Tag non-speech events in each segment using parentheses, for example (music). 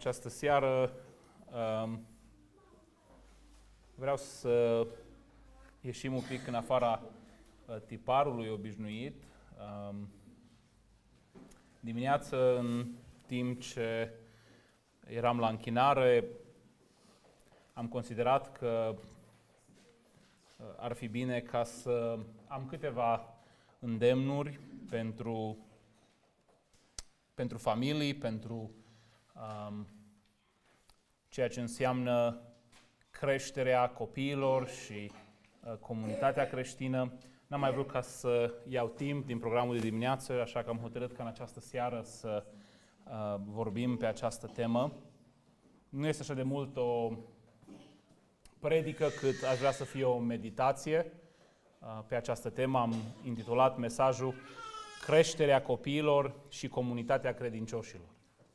această seară um, vreau să ieșim un pic în afara uh, tiparului obișnuit. Um, dimineață, în timp ce eram la închinare, am considerat că uh, ar fi bine ca să am câteva îndemnuri pentru, pentru familii, pentru um, ceea ce înseamnă creșterea copiilor și uh, comunitatea creștină. N-am mai vrut ca să iau timp din programul de dimineață, așa că am hotărât ca în această seară să uh, vorbim pe această temă. Nu este așa de mult o predică cât aș vrea să fie o meditație uh, pe această temă. Am intitulat mesajul Creșterea copiilor și comunitatea credincioșilor.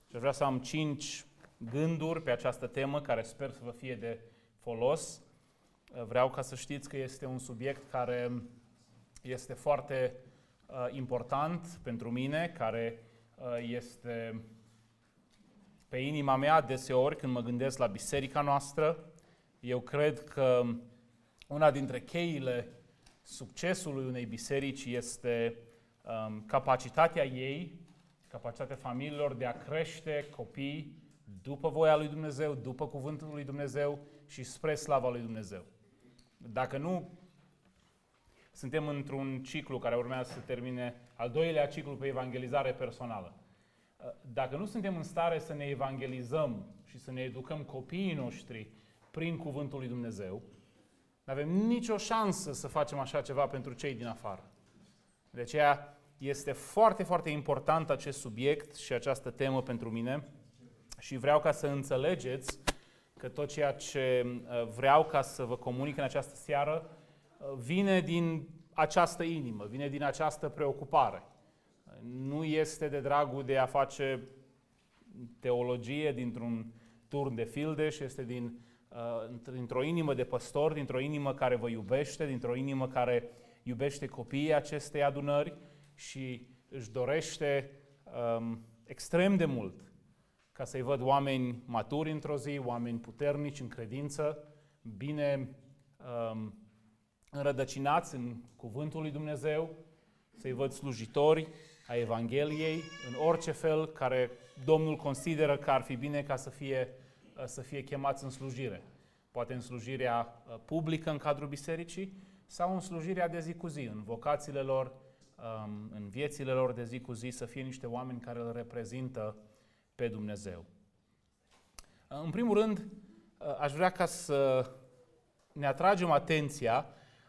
Și aș vrea să am cinci gânduri pe această temă care sper să vă fie de folos. Vreau ca să știți că este un subiect care este foarte uh, important pentru mine, care uh, este pe inima mea deseori când mă gândesc la biserica noastră. Eu cred că una dintre cheile succesului unei biserici este um, capacitatea ei, capacitatea familiilor de a crește copii după voia lui Dumnezeu, după cuvântul lui Dumnezeu și spre slava lui Dumnezeu. Dacă nu, suntem într-un ciclu care urmează să termine al doilea ciclu pe evangelizare personală. Dacă nu suntem în stare să ne evangelizăm și să ne educăm copiii noștri prin cuvântul lui Dumnezeu, nu avem nicio șansă să facem așa ceva pentru cei din afară. De aceea este foarte, foarte important acest subiect și această temă pentru mine și vreau ca să înțelegeți că tot ceea ce uh, vreau ca să vă comunic în această seară uh, vine din această inimă, vine din această preocupare. Nu este de dragul de a face teologie dintr-un turn de fildeș, este din, uh, dintr-o inimă de păstor, dintr-o inimă care vă iubește, dintr-o inimă care iubește copiii acestei adunări și își dorește um, extrem de mult ca să-i văd oameni maturi într-o zi, oameni puternici în credință, bine um, înrădăcinați în cuvântul lui Dumnezeu, să-i văd slujitori a Evangheliei, în orice fel care Domnul consideră că ar fi bine ca să fie, uh, să fie chemați în slujire. Poate în slujirea uh, publică în cadrul bisericii sau în slujirea de zi cu zi, în vocațiile lor, um, în viețile lor de zi cu zi, să fie niște oameni care îl reprezintă pe Dumnezeu. În primul rând, aș vrea ca să ne atragem atenția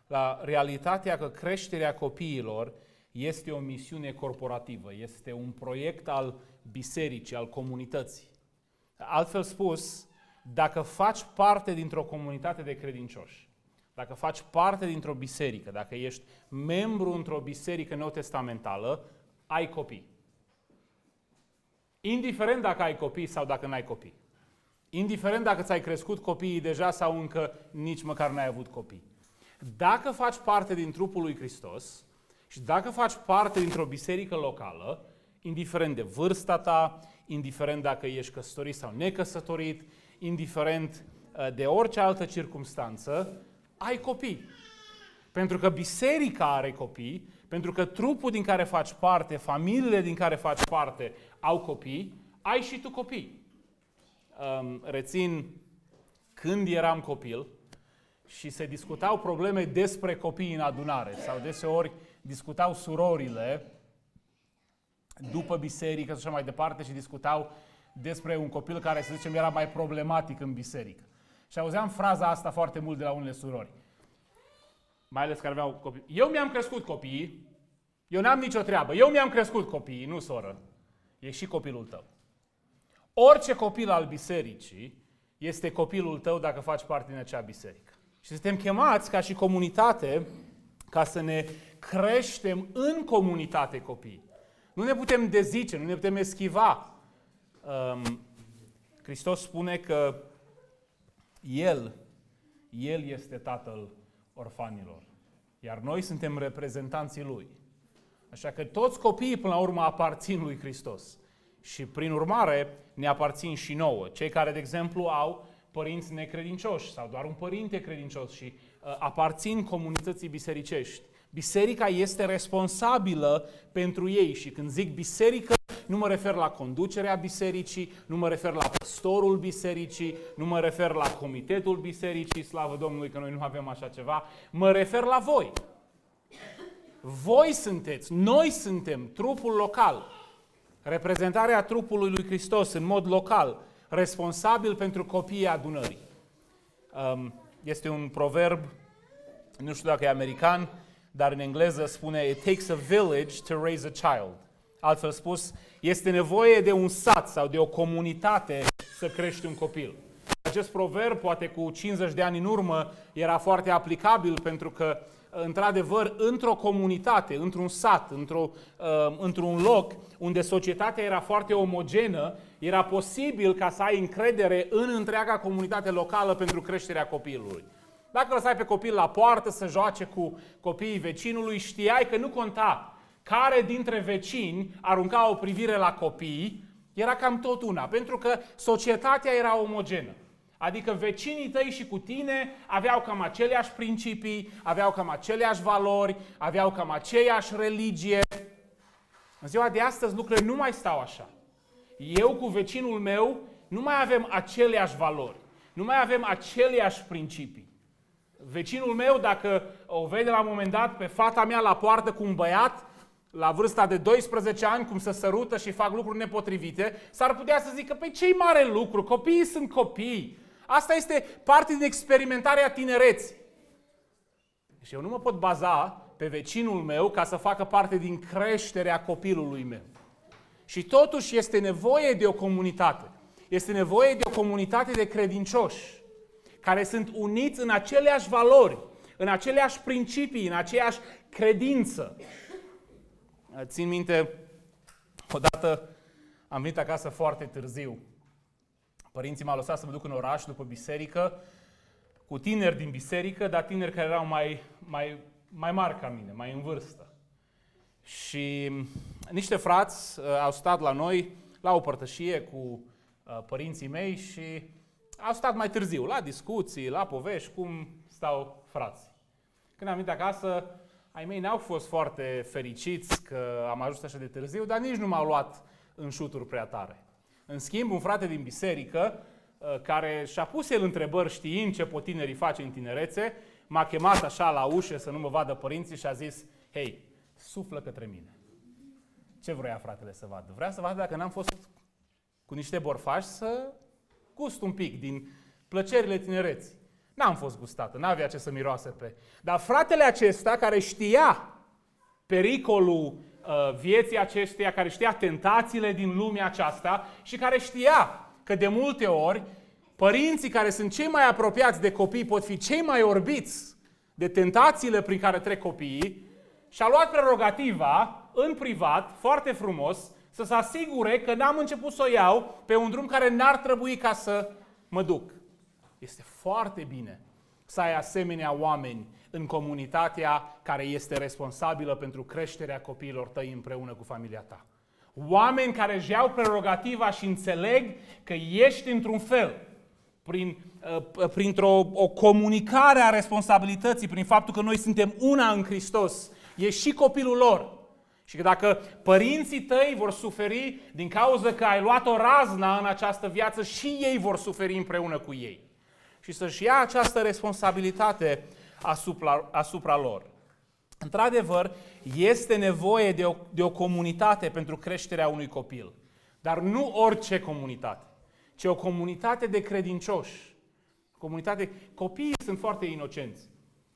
la realitatea că creșterea copiilor este o misiune corporativă, este un proiect al bisericii, al comunității. Altfel spus, dacă faci parte dintr-o comunitate de credincioși, dacă faci parte dintr-o biserică, dacă ești membru într-o biserică neotestamentală, ai copii. Indiferent dacă ai copii sau dacă n-ai copii. Indiferent dacă ți-ai crescut copiii deja sau încă nici măcar n-ai avut copii. Dacă faci parte din trupul lui Hristos și dacă faci parte dintr-o biserică locală, indiferent de vârsta ta, indiferent dacă ești căsătorit sau necăsătorit, indiferent uh, de orice altă circunstanță, ai copii. Pentru că biserica are copii, pentru că trupul din care faci parte, familiile din care faci parte au copii, ai și tu copii. Um, rețin când eram copil și se discutau probleme despre copii în adunare sau deseori discutau surorile după biserică și așa mai departe și discutau despre un copil care, să zicem, era mai problematic în biserică. Și auzeam fraza asta foarte mult de la unele surori. Mai ales care aveau copii. Eu mi-am crescut copiii, eu n-am nicio treabă. Eu mi-am crescut copiii, nu soră e și copilul tău. Orice copil al bisericii este copilul tău dacă faci parte din acea biserică. Și suntem chemați ca și comunitate ca să ne creștem în comunitate copii. Nu ne putem dezice, nu ne putem eschiva. Um, Hristos spune că El, El este Tatăl orfanilor. Iar noi suntem reprezentanții Lui. Așa că toți copiii, până la urmă, aparțin lui Hristos. și prin urmare ne aparțin și nouă. Cei care, de exemplu, au părinți necredincioși sau doar un părinte credincios și uh, aparțin comunității bisericești. Biserica este responsabilă pentru ei și când zic biserică, nu mă refer la conducerea bisericii, nu mă refer la pastorul bisericii, nu mă refer la comitetul bisericii, slavă Domnului că noi nu avem așa ceva, mă refer la voi. Voi sunteți, noi suntem trupul local, reprezentarea trupului lui Hristos în mod local, responsabil pentru copiii adunării. Um, este un proverb, nu știu dacă e american, dar în engleză spune It takes a village to raise a child. Altfel spus, este nevoie de un sat sau de o comunitate să crești un copil. Acest proverb, poate cu 50 de ani în urmă, era foarte aplicabil pentru că, într-adevăr, într-o comunitate, într-un sat, într-o, uh, într-un loc unde societatea era foarte omogenă, era posibil ca să ai încredere în întreaga comunitate locală pentru creșterea copilului. Dacă lăsai pe copil la poartă să joace cu copiii vecinului, știai că nu conta care dintre vecini arunca o privire la copii, era cam tot una, pentru că societatea era omogenă. Adică vecinii tăi și cu tine aveau cam aceleași principii, aveau cam aceleași valori, aveau cam aceeași religie. În ziua de astăzi lucrurile nu mai stau așa. Eu cu vecinul meu nu mai avem aceleași valori, nu mai avem aceleași principii. Vecinul meu, dacă o vede la un moment dat pe fata mea la poartă cu un băiat, la vârsta de 12 ani, cum să sărută și fac lucruri nepotrivite, s-ar putea să zică, pe ce mare lucru, copiii sunt copii. Asta este parte din experimentarea tinereții. Și eu nu mă pot baza pe vecinul meu ca să facă parte din creșterea copilului meu. Și totuși este nevoie de o comunitate. Este nevoie de o comunitate de credincioși care sunt uniți în aceleași valori, în aceleași principii, în aceeași credință. Țin minte, odată am venit acasă foarte târziu. Părinții m-au lăsat să mă duc în oraș după biserică, cu tineri din biserică, dar tineri care erau mai, mai, mai mari ca mine, mai în vârstă. Și niște frați uh, au stat la noi, la o părtășie cu uh, părinții mei și au stat mai târziu, la discuții, la povești, cum stau frații. Când am venit acasă, ai mei n-au fost foarte fericiți că am ajuns așa de târziu, dar nici nu m-au luat în șuturi prea tare. În schimb, un frate din biserică, uh, care și-a pus el întrebări știind ce pot tinerii face în tinerețe, m-a chemat așa la ușă să nu mă vadă părinții și a zis, hei, suflă către mine. Ce vrea fratele să vadă? Vrea să vadă dacă n-am fost cu niște borfași să gust un pic din plăcerile tinereții. N-am fost gustată, n-avea ce să miroase pe. Dar fratele acesta care știa pericolul uh, vieții acesteia, care știa tentațiile din lumea aceasta și care știa că de multe ori părinții care sunt cei mai apropiați de copii pot fi cei mai orbiți de tentațiile prin care trec copiii și a luat prerogativa în privat, foarte frumos, să se asigure că n-am început să o iau pe un drum care n-ar trebui ca să mă duc. Este foarte bine să ai asemenea oameni în comunitatea care este responsabilă pentru creșterea copiilor tăi împreună cu familia ta. Oameni care își iau prerogativa și înțeleg că ești într-un fel, prin, uh, printr-o o comunicare a responsabilității, prin faptul că noi suntem una în Hristos, ești și copilul lor. Și că dacă părinții tăi vor suferi din cauza că ai luat o razna în această viață, și ei vor suferi împreună cu ei. Și să-și ia această responsabilitate asupra, asupra lor. Într-adevăr, este nevoie de o, de o comunitate pentru creșterea unui copil. Dar nu orice comunitate, ci o comunitate de credincioși. Comunitate... Copiii sunt foarte inocenți.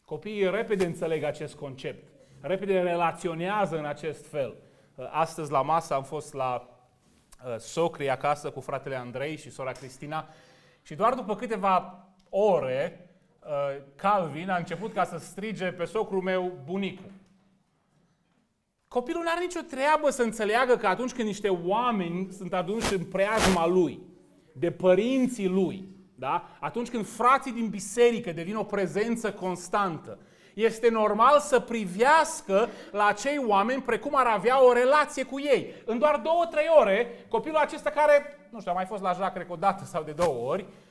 Copiii repede înțeleg acest concept repede relaționează în acest fel. Uh, astăzi la masă am fost la uh, socri acasă cu fratele Andrei și sora Cristina și doar după câteva ore uh, Calvin a început ca să strige pe socrul meu bunicul. Copilul nu are nicio treabă să înțeleagă că atunci când niște oameni sunt aduși în preajma lui, de părinții lui, da? atunci când frații din biserică devin o prezență constantă, este normal să privească la acei oameni precum ar avea o relație cu ei. În doar două, trei ore, copilul acesta care, nu știu, a mai fost la jac, cred o dată sau de două ori, uh,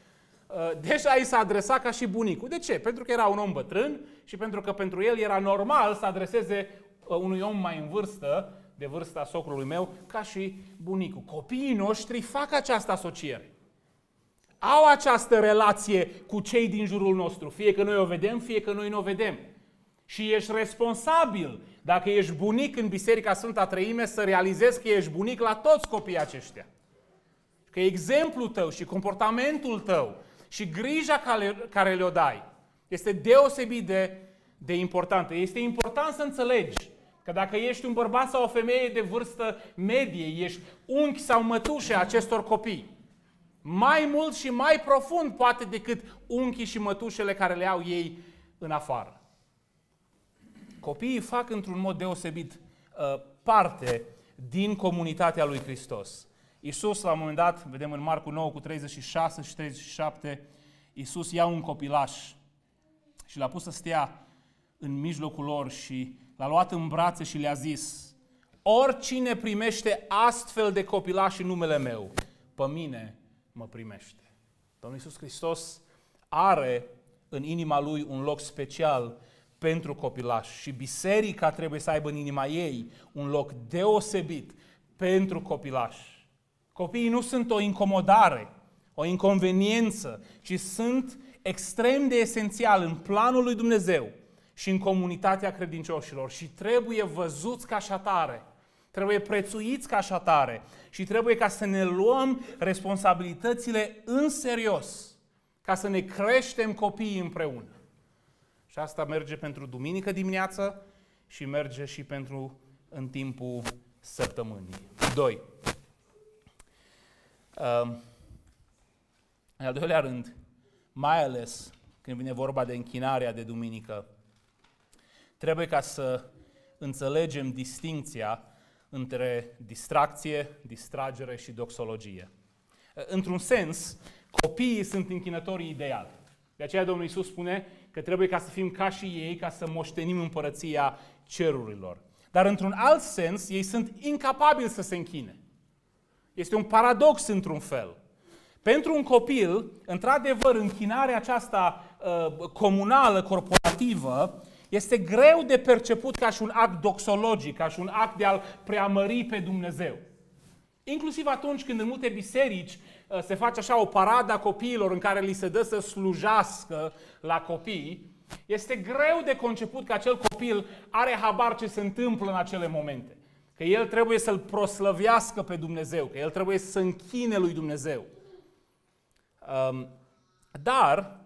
deja i s-a adresat ca și bunicul. De ce? Pentru că era un om bătrân și pentru că pentru el era normal să adreseze uh, unui om mai în vârstă, de vârsta socrului meu, ca și bunicul. Copiii noștri fac această asociere au această relație cu cei din jurul nostru, fie că noi o vedem, fie că noi nu o vedem. Și ești responsabil, dacă ești bunic în Biserica Sfânta Treime, să realizezi că ești bunic la toți copiii aceștia. Că exemplul tău și comportamentul tău și grija care, care le-o dai este deosebit de, de importantă. Este important să înțelegi că dacă ești un bărbat sau o femeie de vârstă medie, ești unchi sau mătușe acestor copii, mai mult și mai profund poate decât unchii și mătușele care le au ei în afară. Copiii fac într-un mod deosebit uh, parte din comunitatea lui Hristos. Iisus, la un moment dat, vedem în Marcu 9 cu 36 și 37, Iisus ia un copilaș și l-a pus să stea în mijlocul lor și l-a luat în brațe și le-a zis, oricine primește astfel de copilași în numele meu, pe mine mă primește. Domnul Iisus Hristos are în inima Lui un loc special pentru copilași și biserica trebuie să aibă în inima ei un loc deosebit pentru copilași. Copiii nu sunt o incomodare, o inconveniență, ci sunt extrem de esențial în planul lui Dumnezeu și în comunitatea credincioșilor și trebuie văzuți ca și atare. Trebuie prețuiți ca și atare și trebuie ca să ne luăm responsabilitățile în serios, ca să ne creștem copiii împreună. Și asta merge pentru duminică dimineață și merge și pentru în timpul săptămânii. 2. Um, în al doilea rând, mai ales când vine vorba de închinarea de duminică, trebuie ca să înțelegem distinția între distracție, distragere și doxologie. Într-un sens, copiii sunt închinătorii ideali. De aceea Domnul Iisus spune că trebuie ca să fim ca și ei, ca să moștenim împărăția cerurilor. Dar într-un alt sens, ei sunt incapabili să se închine. Este un paradox într-un fel. Pentru un copil, într-adevăr, închinarea aceasta uh, comunală, corporativă, este greu de perceput ca și un act doxologic, ca și un act de a-L preamări pe Dumnezeu. Inclusiv atunci când în multe biserici uh, se face așa o paradă a copiilor în care li se dă să slujească la copii, este greu de conceput că acel copil are habar ce se întâmplă în acele momente. Că el trebuie să-L proslăvească pe Dumnezeu, că el trebuie să închine lui Dumnezeu. Um, dar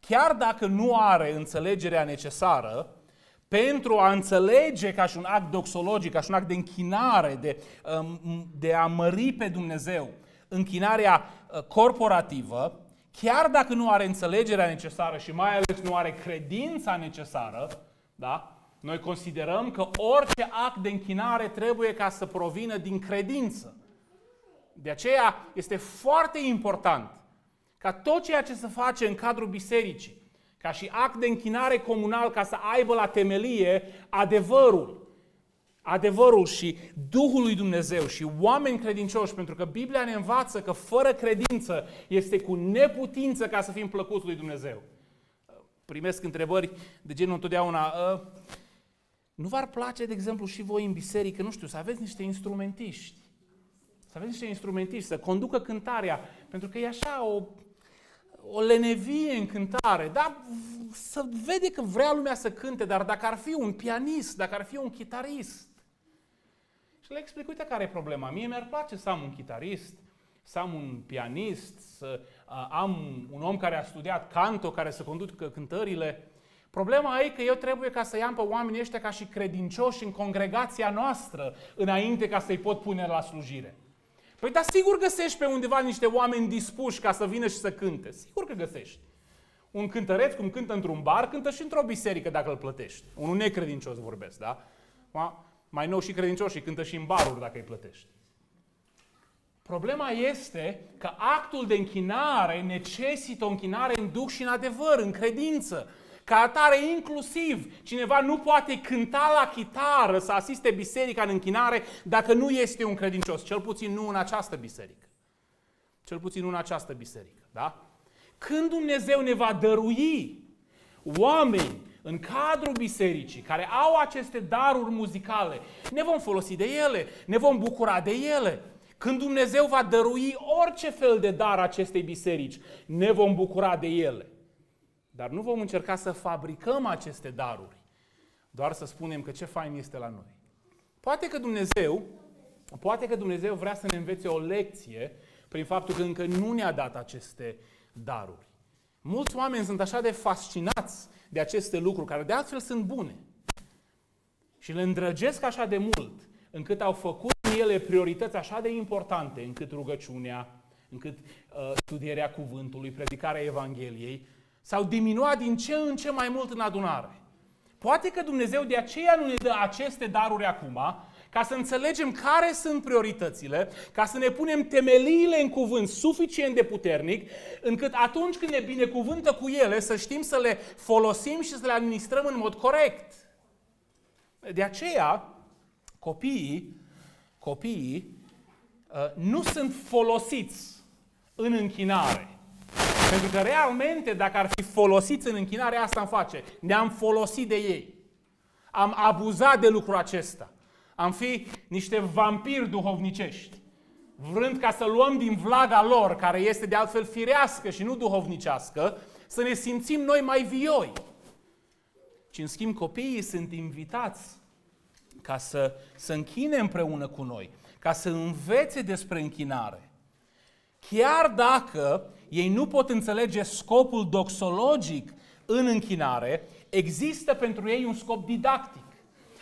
chiar dacă nu are înțelegerea necesară, pentru a înțelege ca și un act doxologic, ca și un act de închinare, de, um, de a mări pe Dumnezeu, închinarea uh, corporativă, chiar dacă nu are înțelegerea necesară și mai ales nu are credința necesară, da? Noi considerăm că orice act de închinare trebuie ca să provină din credință. De aceea este foarte important ca tot ceea ce se face în cadrul bisericii, ca și act de închinare comunal, ca să aibă la temelie adevărul. Adevărul și Duhul lui Dumnezeu și oameni credincioși, pentru că Biblia ne învață că fără credință este cu neputință ca să fim plăcuți lui Dumnezeu. Primesc întrebări de genul întotdeauna, ă, nu v-ar place, de exemplu, și voi în biserică, nu știu, să aveți niște instrumentiști, să aveți niște instrumentiști, să conducă cântarea, pentru că e așa o o lenevie în cântare, dar să vede că vrea lumea să cânte, dar dacă ar fi un pianist, dacă ar fi un chitarist. Și le explic, uite care e problema. Mie mi-ar place să am un chitarist, să am un pianist, să am un om care a studiat canto, care să conducă cântările. Problema e că eu trebuie ca să iau pe oamenii ăștia ca și credincioși în congregația noastră, înainte ca să-i pot pune la slujire. Păi dar sigur găsești pe undeva niște oameni dispuși ca să vină și să cânte. Sigur că găsești. Un cântăreț, cum cântă într-un bar, cântă și într-o biserică dacă îl plătești. Unul necredincios vorbesc, da? Mai nou și credincioși cântă și în baruri dacă îi plătești. Problema este că actul de închinare necesită o închinare în duc și în adevăr, în credință. Ca atare, inclusiv, cineva nu poate cânta la chitară să asiste biserica în închinare dacă nu este un credincios. Cel puțin nu în această biserică. Cel puțin nu în această biserică. Da? Când Dumnezeu ne va dărui oameni în cadrul bisericii care au aceste daruri muzicale, ne vom folosi de ele, ne vom bucura de ele. Când Dumnezeu va dărui orice fel de dar acestei biserici, ne vom bucura de ele. Dar nu vom încerca să fabricăm aceste daruri, doar să spunem că ce fain este la noi. Poate că Dumnezeu, poate că Dumnezeu vrea să ne învețe o lecție prin faptul că încă nu ne-a dat aceste daruri. Mulți oameni sunt așa de fascinați de aceste lucruri, care de altfel sunt bune. Și le îndrăgesc așa de mult, încât au făcut în ele priorități așa de importante, încât rugăciunea, încât uh, studierea cuvântului, predicarea Evangheliei, s-au diminuat din ce în ce mai mult în adunare. Poate că Dumnezeu de aceea nu ne dă aceste daruri acum, ca să înțelegem care sunt prioritățile, ca să ne punem temeliile în cuvânt suficient de puternic, încât atunci când ne binecuvântă cu ele, să știm să le folosim și să le administrăm în mod corect. De aceea, copiii, copiii uh, nu sunt folosiți în închinare. Pentru că realmente, dacă ar fi folosiți în închinare, asta îmi face. Ne-am folosit de ei. Am abuzat de lucrul acesta. Am fi niște vampiri duhovnicești. Vrând ca să luăm din vlaga lor, care este de altfel firească și nu duhovnicească, să ne simțim noi mai vioi. Ci în schimb copiii sunt invitați ca să, să închine împreună cu noi, ca să învețe despre închinare. Chiar dacă ei nu pot înțelege scopul doxologic în închinare, există pentru ei un scop didactic.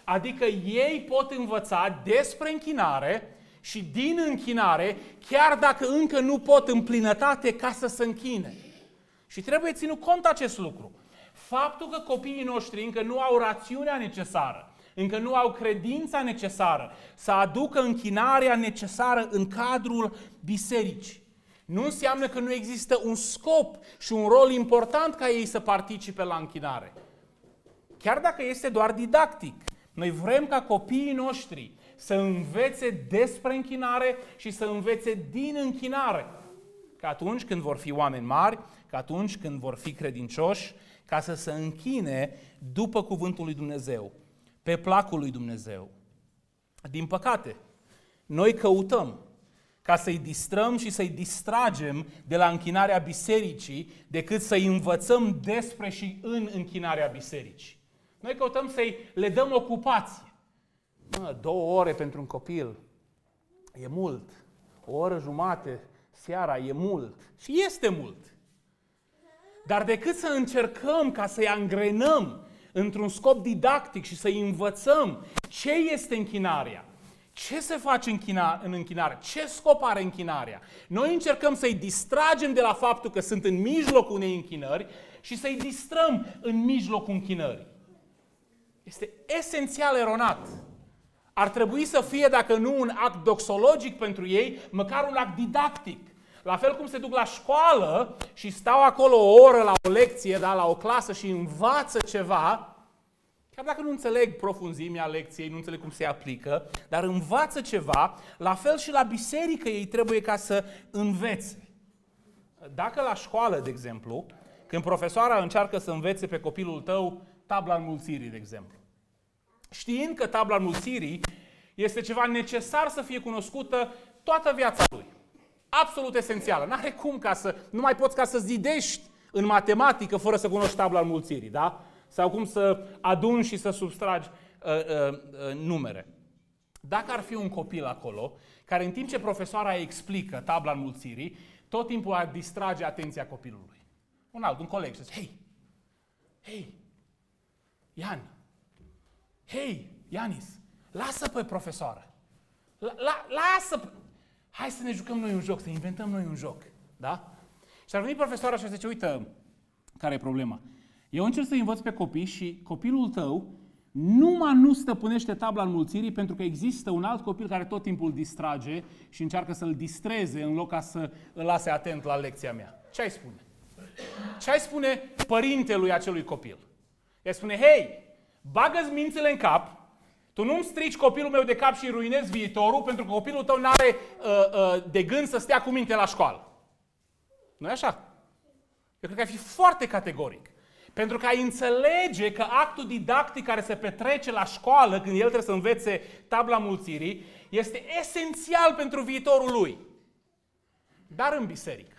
Adică ei pot învăța despre închinare și din închinare, chiar dacă încă nu pot în plinătate ca să se închine. Și trebuie ținut cont acest lucru. Faptul că copiii noștri încă nu au rațiunea necesară, încă nu au credința necesară să aducă închinarea necesară în cadrul bisericii. Nu înseamnă că nu există un scop și un rol important ca ei să participe la închinare. Chiar dacă este doar didactic. Noi vrem ca copiii noștri să învețe despre închinare și să învețe din închinare. Că atunci când vor fi oameni mari, că atunci când vor fi credincioși, ca să se închine după cuvântul lui Dumnezeu, pe placul lui Dumnezeu. Din păcate, noi căutăm ca să-i distrăm și să-i distragem de la închinarea bisericii, decât să-i învățăm despre și în închinarea bisericii. Noi căutăm să-i le dăm ocupație. Mă, două ore pentru un copil e mult. O oră jumate seara e mult. Și este mult. Dar decât să încercăm ca să-i angrenăm într-un scop didactic și să-i învățăm ce este închinarea, ce se face în închinare, ce scop are închinarea, noi încercăm să-i distragem de la faptul că sunt în mijlocul unei închinări și să-i distrăm în mijlocul închinării. Este esențial eronat. Ar trebui să fie, dacă nu un act doxologic pentru ei, măcar un act didactic. La fel cum se duc la școală și stau acolo o oră la o lecție, da, la o clasă și învață ceva, chiar dacă nu înțeleg profunzimea lecției, nu înțeleg cum se aplică, dar învață ceva, la fel și la biserică ei trebuie ca să învețe. Dacă la școală, de exemplu, când profesoara încearcă să învețe pe copilul tău tabla înmulțirii, de exemplu. Știind că tabla înmulțirii este ceva necesar să fie cunoscută toată viața lui. Absolut esențială. N-are cum ca să, nu mai poți ca să zidești în matematică fără să cunoști tabla înmulțirii, da? Sau cum să aduni și să substragi uh, uh, uh, numere. Dacă ar fi un copil acolo, care în timp ce profesoara explică tabla înmulțirii, tot timpul ar distrage atenția copilului. Un alt, un coleg, să zice, hei, hei, Ian, hei, Ianis, lasă pe profesoară. La, la, lasă, hai să ne jucăm noi un joc, să inventăm noi un joc. Da? Și ar veni profesoara și ar zice, uite, care e problema? Eu încerc să învăț pe copii și copilul tău numai nu stăpânește tabla înmulțirii pentru că există un alt copil care tot timpul îl distrage și încearcă să-l distreze în loc ca să îl lase atent la lecția mea. Ce ai spune? Ce ai spune părintelui acelui copil? El spune, hei, bagă-ți mințile în cap, tu nu-mi strici copilul meu de cap și ruinezi viitorul pentru că copilul tău nu are uh, uh, de gând să stea cu minte la școală. nu e așa? Eu cred că ai fi foarte categoric. Pentru că ai înțelege că actul didactic care se petrece la școală, când el trebuie să învețe tabla mulțirii, este esențial pentru viitorul lui. Dar în biserică.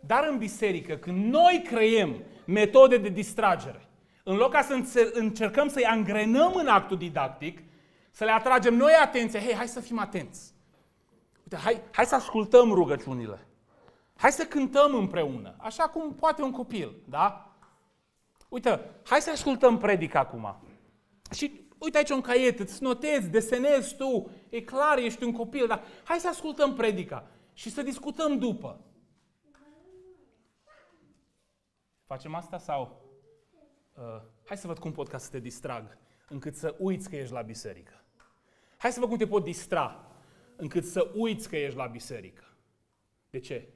Dar în biserică, când noi creiem metode de distragere, în loc ca să încercăm să-i angrenăm în actul didactic, să le atragem noi atenție, hei, hai să fim atenți. Uite, hai, hai să ascultăm rugăciunile. Hai să cântăm împreună, așa cum poate un copil, da? Uite, hai să ascultăm predica acum. Și uite aici un caiet, îți notezi, desenezi tu, e clar, ești un copil, dar hai să ascultăm predica și să discutăm după. Facem asta sau uh, hai să văd cum pot ca să te distrag, încât să uiți că ești la biserică. Hai să văd cum te pot distra, încât să uiți că ești la biserică. De ce?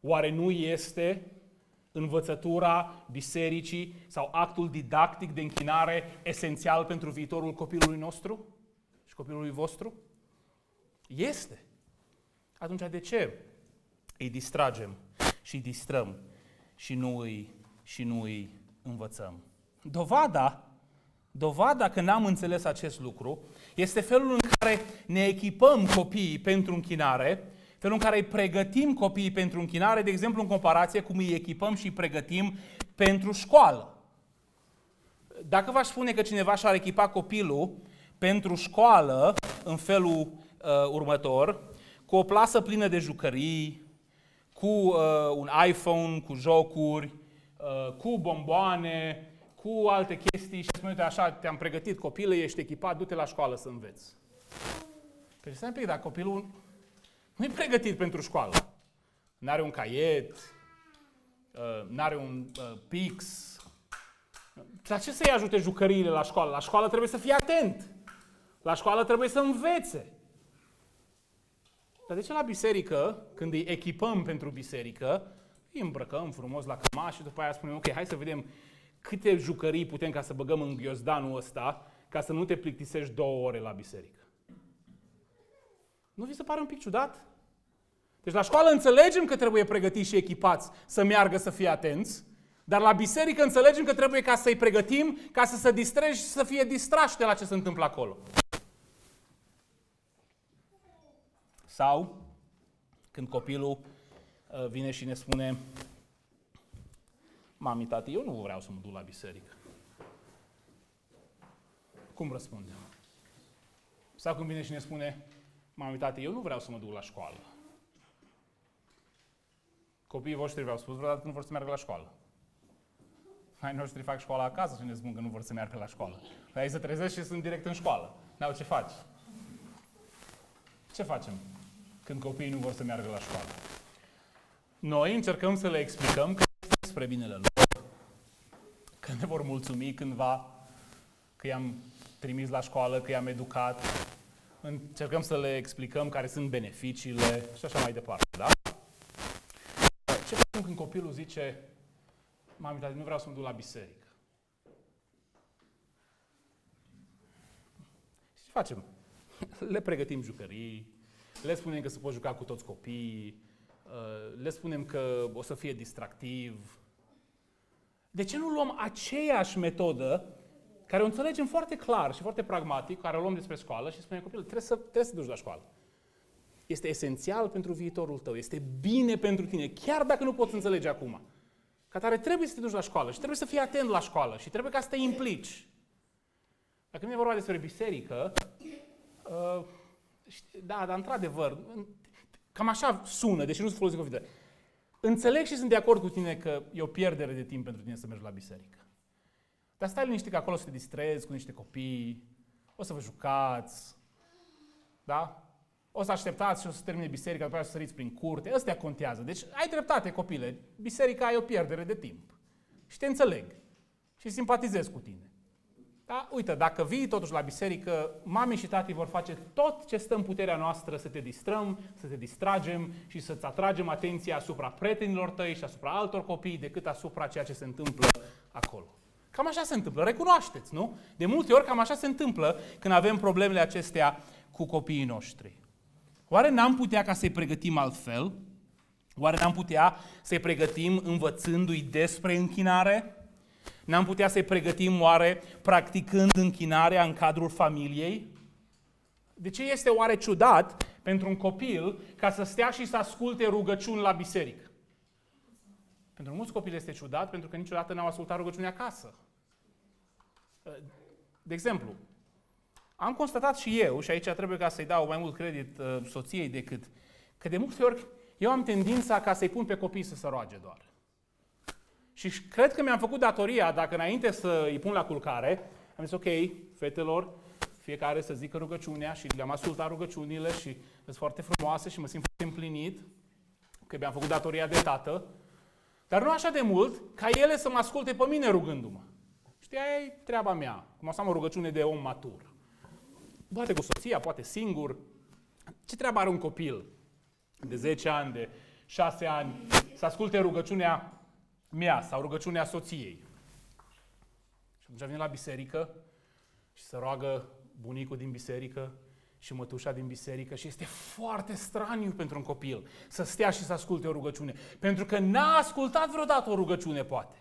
Oare nu este învățătura bisericii sau actul didactic de închinare esențial pentru viitorul copilului nostru și copilului vostru? Este. Atunci de ce îi distragem și îi distrăm și nu îi, și nu îi învățăm? Dovada, dovada că n-am înțeles acest lucru este felul în care ne echipăm copiii pentru închinare felul în care îi pregătim copiii pentru închinare, de exemplu în comparație cum îi echipăm și îi pregătim pentru școală. Dacă v-aș spune că cineva și-ar echipa copilul pentru școală în felul uh, următor, cu o plasă plină de jucării, cu uh, un iPhone, cu jocuri, uh, cu bomboane, cu alte chestii și spune, așa, te-am pregătit copilul, ești echipat, du-te la școală să înveți. Păi stai un pic, dar copilul nu e pregătit pentru școală. N-are un caiet, uh, n-are un uh, pix. La ce să-i ajute jucăriile la școală? La școală trebuie să fie atent. La școală trebuie să învețe. Dar de ce la biserică, când îi echipăm pentru biserică, îi îmbrăcăm frumos la cămaș și după aia spunem, ok, hai să vedem câte jucării putem ca să băgăm în ghiozdanul ăsta ca să nu te plictisești două ore la biserică. Nu vi se pare un pic ciudat? Deci la școală înțelegem că trebuie pregătiți și echipați să meargă să fie atenți, dar la biserică înțelegem că trebuie ca să-i pregătim, ca să se distrezi și să fie distrași de la ce se întâmplă acolo. Sau când copilul uh, vine și ne spune Mami, tati, eu nu vreau să mă duc la biserică. Cum răspundem? Sau când vine și ne spune Mami, tati, eu nu vreau să mă duc la școală. Copiii voștri v-au spus vreodată că nu vor să meargă la școală. Ai noștri fac școala acasă și ne spun că nu vor să meargă la școală. Ai să trezesc și sunt direct în școală. N-au ce faci. Ce facem când copiii nu vor să meargă la școală? Noi încercăm să le explicăm că este spre binele lor, că ne vor mulțumi cândva, că i-am trimis la școală, că i-am educat, încercăm să le explicăm care sunt beneficiile și așa mai departe, da? Ce facem când copilul zice, mami, dar nu vreau să mă duc la biserică? Ce facem? (laughs) Le pregătim jucării, le spunem că se pot juca cu toți copiii, uh, le spunem că o să fie distractiv. De ce nu luăm aceeași metodă care o înțelegem foarte clar și foarte pragmatic, care o luăm despre școală și spunem copilul, trebuie să, trebuie să te duci la școală. Este esențial pentru viitorul tău, este bine pentru tine, chiar dacă nu poți înțelege acum. Ca tare trebuie să te duci la școală și trebuie să fii atent la școală și trebuie ca să te implici. Dacă nu e vorba despre biserică, uh, da, dar într-adevăr, cam așa sună, deși nu se folosesc cuvinte. Înțeleg și sunt de acord cu tine că e o pierdere de timp pentru tine să mergi la biserică. Dar stai liniștit că acolo să te distrezi cu niște copii, o să vă jucați, da? O să așteptați și o să termine biserica, după aceea să săriți prin curte. Ăstea contează. Deci ai dreptate, copile. Biserica ai o pierdere de timp. Și te înțeleg. Și simpatizez cu tine. Da? Uite, dacă vii totuși la biserică, mami și tati vor face tot ce stă în puterea noastră să te distrăm, să te distragem și să-ți atragem atenția asupra prietenilor tăi și asupra altor copii decât asupra ceea ce se întâmplă acolo. Cam așa se întâmplă, recunoașteți, nu? De multe ori cam așa se întâmplă când avem problemele acestea cu copiii noștri. Oare n-am putea ca să-i pregătim altfel? Oare n-am putea să-i pregătim învățându-i despre închinare? N-am putea să-i pregătim oare practicând închinarea în cadrul familiei? De ce este oare ciudat pentru un copil ca să stea și să asculte rugăciuni la biserică? Pentru mulți copii este ciudat pentru că niciodată n-au ascultat rugăciunea acasă. De exemplu, am constatat și eu, și aici trebuie ca să-i dau mai mult credit uh, soției decât, că de multe ori eu am tendința ca să-i pun pe copii să se roage doar. Și cred că mi-am făcut datoria, dacă înainte să îi pun la culcare, am zis, ok, fetelor, fiecare să zică rugăciunea și le-am ascultat rugăciunile și sunt foarte frumoase și mă simt foarte împlinit, că mi-am făcut datoria de tată, dar nu așa de mult ca ele să mă asculte pe mine rugându-mă. Știi, aia e treaba mea. Cum o să am o rugăciune de om matur. Poate cu soția, poate singur. Ce treabă are un copil de 10 ani, de 6 ani, să asculte rugăciunea mea sau rugăciunea soției? Și atunci vine la biserică și se roagă bunicul din biserică și mătușa din biserică și este foarte straniu pentru un copil să stea și să asculte o rugăciune. Pentru că n-a ascultat vreodată o rugăciune, poate.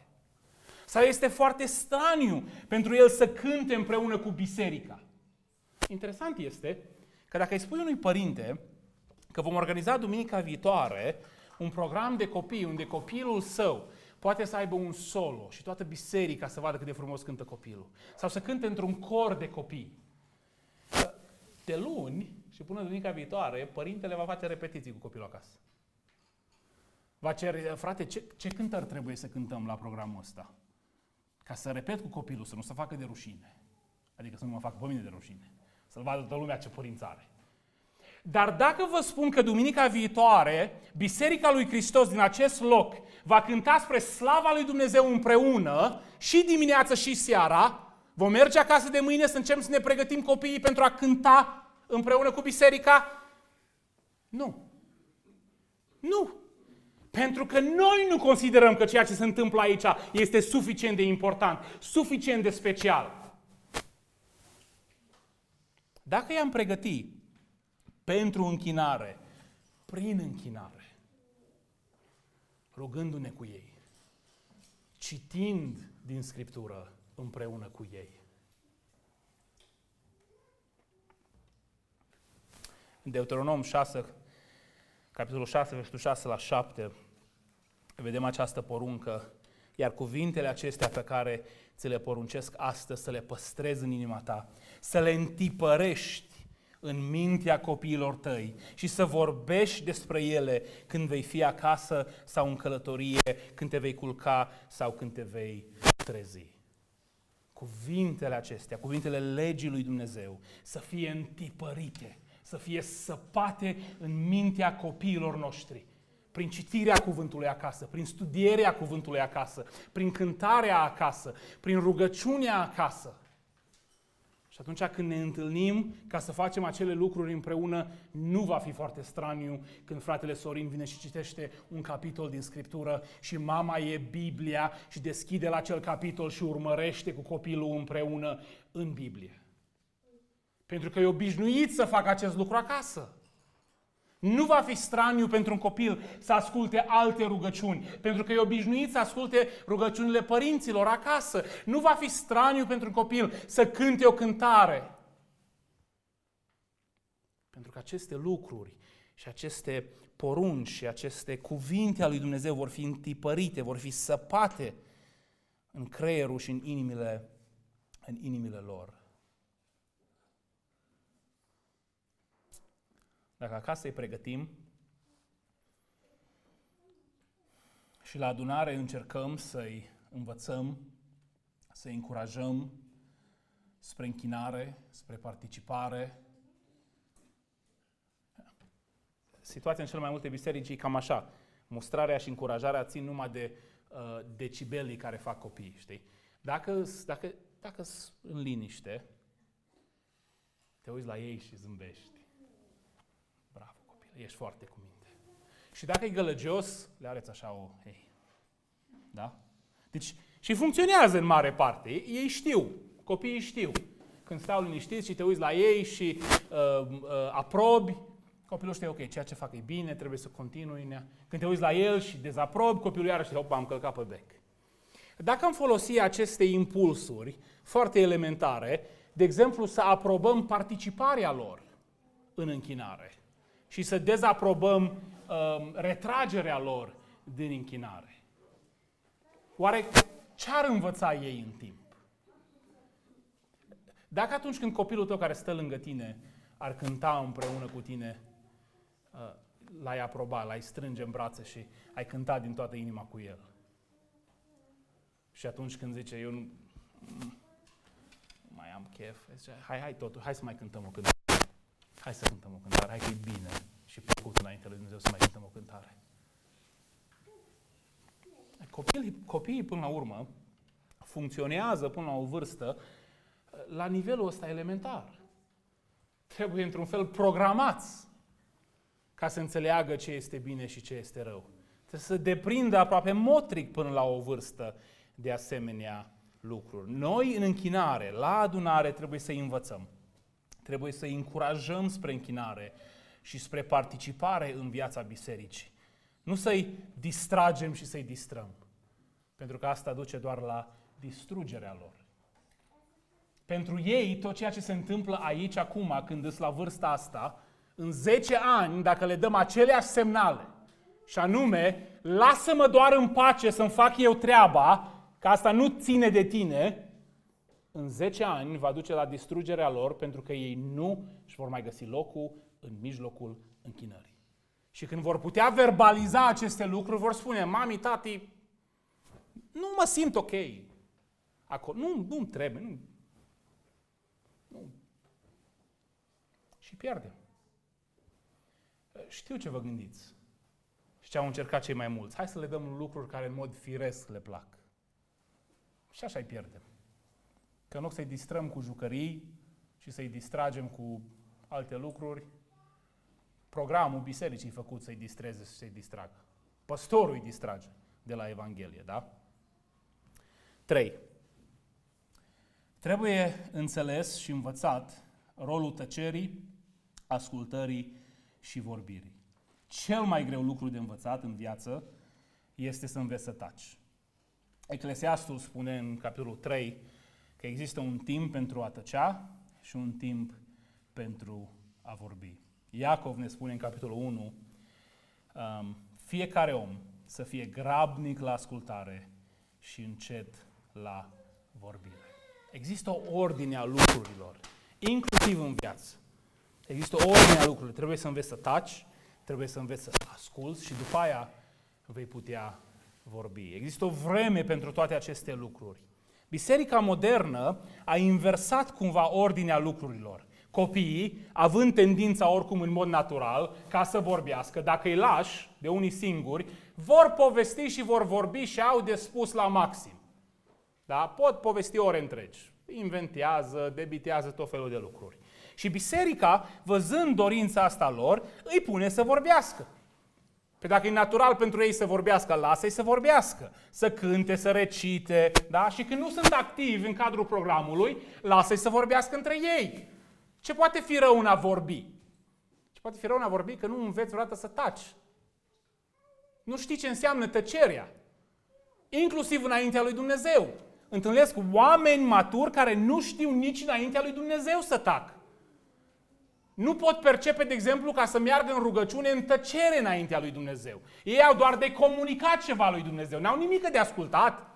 Sau este foarte straniu pentru el să cânte împreună cu biserica. Interesant este că dacă îi spui unui părinte că vom organiza duminica viitoare un program de copii unde copilul său poate să aibă un solo și toată biserica să vadă cât de frumos cântă copilul. Sau să cânte într-un cor de copii. De luni și până duminica viitoare, părintele va face repetiții cu copilul acasă. Va cere, frate, ce, ce cântări trebuie să cântăm la programul ăsta? Ca să repet cu copilul, să nu se facă de rușine. Adică să nu mă facă pe mine de rușine. Să-l vadă toată lumea ce părinți are. Dar dacă vă spun că duminica viitoare, Biserica lui Hristos din acest loc va cânta spre slava lui Dumnezeu împreună, și dimineața și seara, vom merge acasă de mâine să începem să ne pregătim copiii pentru a cânta împreună cu biserica? Nu. Nu. Pentru că noi nu considerăm că ceea ce se întâmplă aici este suficient de important, suficient de special. Dacă i-am pregătit pentru închinare, prin închinare, rugându-ne cu ei, citind din Scriptură împreună cu ei. În Deuteronom 6, capitolul 6, versetul 6 la 7, vedem această poruncă, iar cuvintele acestea pe care ți le poruncesc astăzi să le păstrezi în inima ta, să le întipărești în mintea copiilor tăi și să vorbești despre ele când vei fi acasă sau în călătorie, când te vei culca sau când te vei trezi. Cuvintele acestea, cuvintele legii lui Dumnezeu, să fie întipărite, să fie săpate în mintea copiilor noștri prin citirea cuvântului acasă, prin studierea cuvântului acasă, prin cântarea acasă, prin rugăciunea acasă. Și atunci când ne întâlnim ca să facem acele lucruri împreună, nu va fi foarte straniu când fratele Sorin vine și citește un capitol din Scriptură și mama e Biblia și deschide la acel capitol și urmărește cu copilul împreună în Biblie. Pentru că e obișnuit să facă acest lucru acasă. Nu va fi straniu pentru un copil să asculte alte rugăciuni, pentru că e obișnuit să asculte rugăciunile părinților acasă. Nu va fi straniu pentru un copil să cânte o cântare. Pentru că aceste lucruri și aceste porunci și aceste cuvinte ale lui Dumnezeu vor fi întipărite, vor fi săpate în creierul și în inimile, în inimile lor. Dacă acasă îi pregătim și la adunare încercăm să-i învățăm, să-i încurajăm spre închinare, spre participare. Situația în cele mai multe biserici e cam așa. Mustrarea și încurajarea țin numai de uh, decibelii care fac copii, știi? Dacă, dacă, dacă în liniște, te uiți la ei și zâmbești ești foarte cu minte. Și dacă e gălăgios, le arăți așa o, hei. Da? Deci, Și funcționează în mare parte. Ei știu, copiii știu. Când stau liniștiți și te uiți la ei și uh, uh, aprobi, copilul știe, ok, ceea ce fac e bine, trebuie să continui. Când te uiți la el și dezaprobi, copilul iarăși, opa, am călcat pe bec. Dacă am folosit aceste impulsuri foarte elementare, de exemplu, să aprobăm participarea lor în închinare și să dezaprobăm um, retragerea lor din închinare. Oare ce ar învăța ei în timp? Dacă atunci când copilul tău care stă lângă tine ar cânta împreună cu tine, uh, l-ai aproba, l-ai strânge în brațe și ai cântat din toată inima cu el. Și atunci când zice, eu nu mai am chef, zice, hai, hai totul, hai să mai cântăm o cântare. Hai să cântăm o cântare, hai că e bine și plăcut înainte lui Dumnezeu să mai cântăm o cântare. Copiii, copiii până la urmă funcționează până la o vârstă la nivelul ăsta elementar. Trebuie într-un fel programați ca să înțeleagă ce este bine și ce este rău. Trebuie să deprindă aproape motric până la o vârstă de asemenea lucruri. Noi în închinare, la adunare, trebuie să învățăm. Trebuie să încurajăm spre închinare și spre participare în viața bisericii. Nu să-i distragem și să-i distrăm. Pentru că asta duce doar la distrugerea lor. Pentru ei, tot ceea ce se întâmplă aici, acum, când sunt la vârsta asta, în 10 ani, dacă le dăm aceleași semnale, și anume, lasă-mă doar în pace să-mi fac eu treaba, că asta nu ține de tine, în 10 ani va duce la distrugerea lor pentru că ei nu își vor mai găsi locul în mijlocul închinării. Și când vor putea verbaliza aceste lucruri, vor spune, mami, tati, nu mă simt ok. Acolo, nu, nu-mi trebuie, nu, nu. Și pierdem. Știu ce vă gândiți. Și ce au încercat cei mai mulți. Hai să le dăm lucruri care în mod firesc le plac. Și așa îi pierdem. Că în loc să-i distrăm cu jucării și să-i distragem cu alte lucruri, programul bisericii e făcut să-i distreze și să-i distragă. Păstorul îi distrage de la Evanghelie, da? 3. Trebuie înțeles și învățat rolul tăcerii, ascultării și vorbirii. Cel mai greu lucru de învățat în viață este să înveți să taci. Eclesiastul spune în capitolul 3 că există un timp pentru a tăcea și un timp pentru a vorbi. Iacov ne spune în capitolul 1, um, fiecare om să fie grabnic la ascultare și încet la vorbire. Există o ordine a lucrurilor, inclusiv în viață. Există o ordine a lucrurilor. Trebuie să înveți să taci, trebuie să înveți să asculți și după aia vei putea vorbi. Există o vreme pentru toate aceste lucruri. Biserica modernă a inversat cumva ordinea lucrurilor. Copiii, având tendința oricum în mod natural ca să vorbească, dacă îi lași de unii singuri, vor povesti și vor vorbi și au de spus la maxim. Da? Pot povesti ore întregi. Inventează, debitează tot felul de lucruri. Și biserica, văzând dorința asta lor, îi pune să vorbească. Pe dacă e natural pentru ei să vorbească, lasă-i să vorbească, să cânte, să recite, da? Și când nu sunt activi în cadrul programului, lasă-i să vorbească între ei. Ce poate fi rău în a vorbi? Ce poate fi rău în a vorbi că nu înveți vreodată să taci? Nu știi ce înseamnă tăcerea. Inclusiv înaintea lui Dumnezeu. Întâlnesc oameni maturi care nu știu nici înaintea lui Dumnezeu să tac. Nu pot percepe, de exemplu, ca să meargă în rugăciune în tăcere înaintea lui Dumnezeu. Ei au doar de comunicat ceva lui Dumnezeu. N-au nimic de ascultat.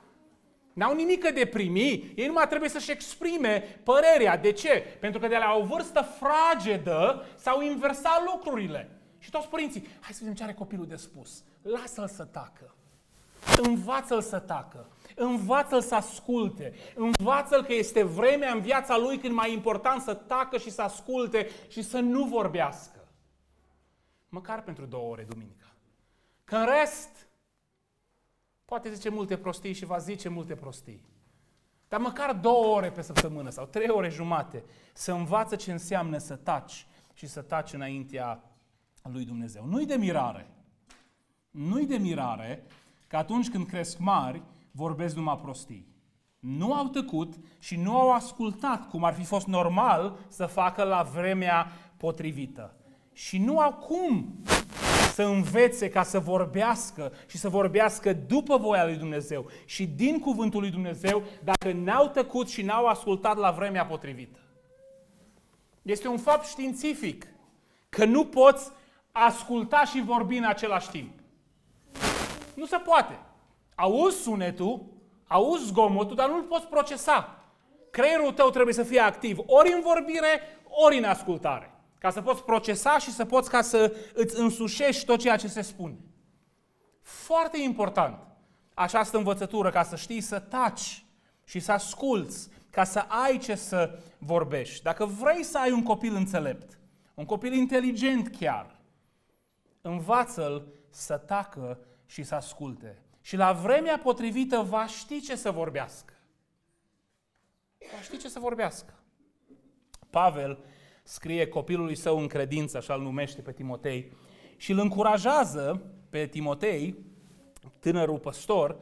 N-au nimic de primi. Ei numai trebuie să-și exprime părerea. De ce? Pentru că de la o vârstă fragedă s-au inversat lucrurile. Și toți părinții, hai să vedem ce are copilul de spus. Lasă-l să tacă. Învață-l să tacă. Învață-l să asculte. Învață-l că este vremea în viața lui când mai important să tacă și să asculte și să nu vorbească. Măcar pentru două ore duminica. Că în rest, poate zice multe prostii și va zice multe prostii. Dar măcar două ore pe săptămână sau trei ore jumate să învață ce înseamnă să taci și să taci înaintea lui Dumnezeu. Nu-i de mirare. Nu-i de mirare că atunci când cresc mari, vorbesc numai prostii. Nu au tăcut și nu au ascultat cum ar fi fost normal să facă la vremea potrivită. Și nu au cum să învețe ca să vorbească și să vorbească după voia lui Dumnezeu și din cuvântul lui Dumnezeu dacă n-au tăcut și n-au ascultat la vremea potrivită. Este un fapt științific că nu poți asculta și vorbi în același timp. Nu se poate. Auzi sunetul, auzi zgomotul, dar nu-l poți procesa. Creierul tău trebuie să fie activ ori în vorbire, ori în ascultare. Ca să poți procesa și să poți ca să îți însușești tot ceea ce se spune. Foarte important această învățătură ca să știi să taci și să asculți, ca să ai ce să vorbești. Dacă vrei să ai un copil înțelept, un copil inteligent chiar, învață-l să tacă și să asculte. Și la vremea potrivită va ști ce să vorbească. Va ști ce să vorbească. Pavel scrie copilului său în credință, așa îl numește pe Timotei, și îl încurajează pe Timotei, tânărul păstor,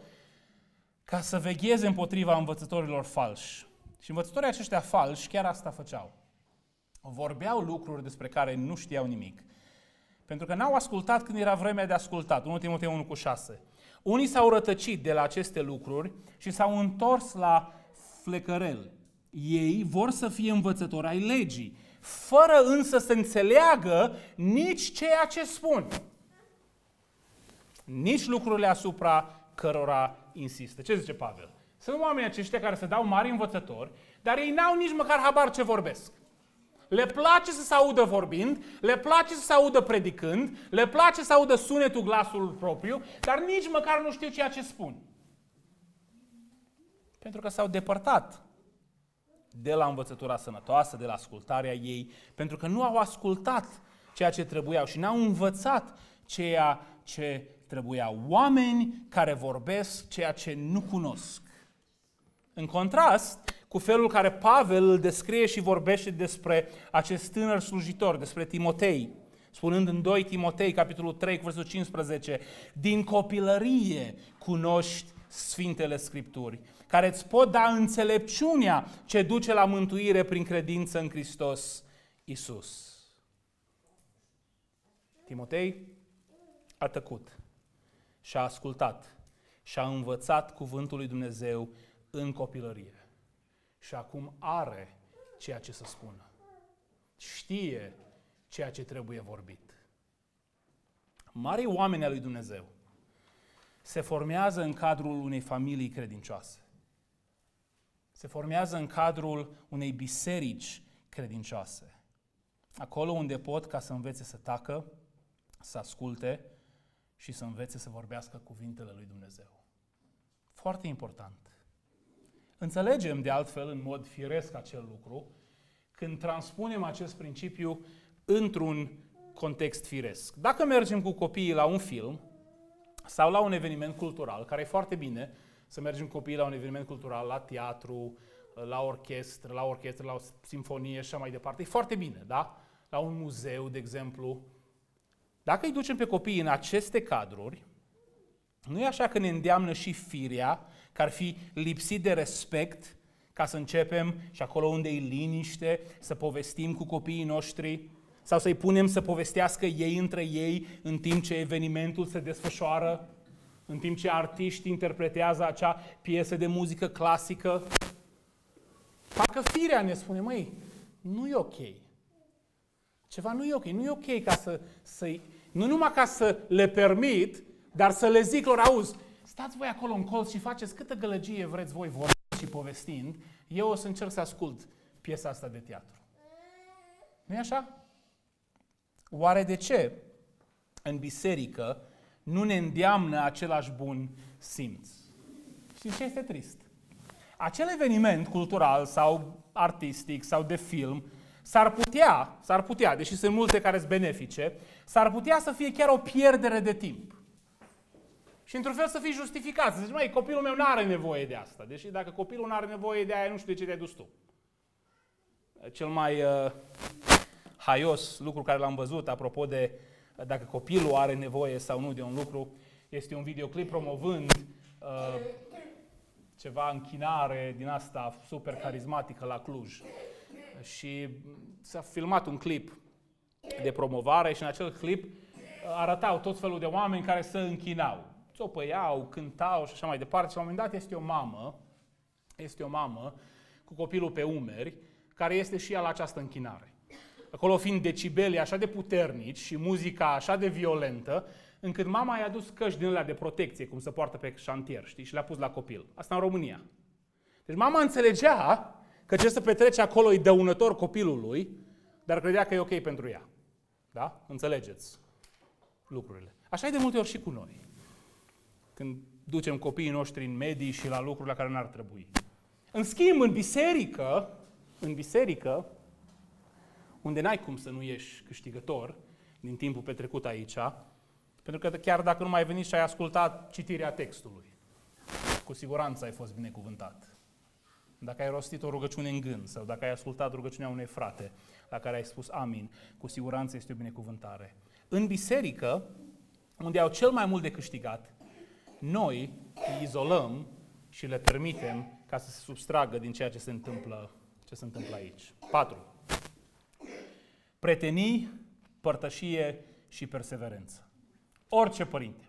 ca să vegheze împotriva învățătorilor falși. Și învățătorii aceștia falși chiar asta făceau. Vorbeau lucruri despre care nu știau nimic. Pentru că n-au ascultat când era vremea de ascultat. 1 Timotei 1 cu 6. Unii s-au rătăcit de la aceste lucruri și s-au întors la flecărel. Ei vor să fie învățători ai legii, fără însă să înțeleagă nici ceea ce spun. Nici lucrurile asupra cărora insistă. Ce zice Pavel? Sunt oameni aceștia care se dau mari învățători, dar ei n-au nici măcar habar ce vorbesc. Le place să se audă vorbind, le place să se audă predicând, le place să audă sunetul glasului propriu, dar nici măcar nu știu ceea ce spun. Pentru că s-au depărtat de la învățătura sănătoasă, de la ascultarea ei, pentru că nu au ascultat ceea ce trebuiau și n-au învățat ceea ce trebuia. Oameni care vorbesc ceea ce nu cunosc. În contrast cu felul care Pavel îl descrie și vorbește despre acest tânăr slujitor, despre Timotei, spunând în 2 Timotei, capitolul 3, versetul 15, din copilărie cunoști Sfintele Scripturi, care îți pot da înțelepciunea ce duce la mântuire prin credință în Hristos Isus. Timotei a tăcut și a ascultat și a învățat cuvântul lui Dumnezeu în copilărie. Și acum are ceea ce să spună. Știe ceea ce trebuie vorbit. Marii oameni al lui Dumnezeu se formează în cadrul unei familii credincioase. Se formează în cadrul unei biserici credincioase. Acolo unde pot ca să învețe să tacă, să asculte și să învețe să vorbească cuvintele lui Dumnezeu. Foarte important. Înțelegem de altfel în mod firesc acel lucru când transpunem acest principiu într-un context firesc. Dacă mergem cu copiii la un film sau la un eveniment cultural, care e foarte bine să mergem cu copiii la un eveniment cultural, la teatru, la orchestră, la orchestră, la o simfonie și așa mai departe, e foarte bine, da? La un muzeu, de exemplu. Dacă îi ducem pe copii în aceste cadruri, nu e așa că ne îndeamnă și firea că ar fi lipsit de respect ca să începem și acolo unde e liniște, să povestim cu copiii noștri sau să-i punem să povestească ei între ei în timp ce evenimentul se desfășoară, în timp ce artiști interpretează acea piesă de muzică clasică. Parcă firea ne spune, măi, nu e ok. Ceva nu e ok. Nu e ok ca să, să nu numai ca să le permit, dar să le zic lor, auzi, stați voi acolo în colț și faceți câtă gălăgie vreți voi vorbind și povestind, eu o să încerc să ascult piesa asta de teatru. nu e așa? Oare de ce în biserică nu ne îndeamnă același bun simț? Și ce este trist? Acel eveniment cultural sau artistic sau de film s-ar putea, s-ar putea, deși sunt multe care sunt benefice, s-ar putea să fie chiar o pierdere de timp. Și într-un fel să fii justificat. Să zici, măi, copilul meu nu are nevoie de asta. Deși dacă copilul nu are nevoie de aia, nu știu de ce te-ai dus tu. Cel mai uh, haios lucru care l-am văzut, apropo de uh, dacă copilul are nevoie sau nu de un lucru, este un videoclip promovând uh, ceva închinare din asta super carismatică la Cluj. Și s-a filmat un clip de promovare și în acel clip arătau tot felul de oameni care se închinau. Țopăiau, cântau și așa mai departe. Și la un moment dat este o mamă, este o mamă cu copilul pe umeri, care este și ea la această închinare. Acolo fiind decibelii așa de puternici și muzica așa de violentă, încât mama i-a dus căști din alea de protecție, cum se poartă pe șantier, știi, și le-a pus la copil. Asta în România. Deci mama înțelegea că ce se petrece acolo e dăunător copilului, dar credea că e ok pentru ea. Da? Înțelegeți lucrurile. Așa e de multe ori și cu noi. Când ducem copiii noștri în medii și la lucruri la care n-ar trebui. În schimb, în biserică, în biserică, unde n-ai cum să nu ieși câștigător din timpul petrecut aici, pentru că chiar dacă nu mai ai venit și ai ascultat citirea textului, cu siguranță ai fost binecuvântat. Dacă ai rostit o rugăciune în gând sau dacă ai ascultat rugăciunea unei frate la care ai spus amin, cu siguranță este o binecuvântare. În biserică, unde au cel mai mult de câștigat, noi îi izolăm și le permitem ca să se substragă din ceea ce se întâmplă, ce se întâmplă aici. 4. Pretenii, părtășie și perseverență. Orice părinte,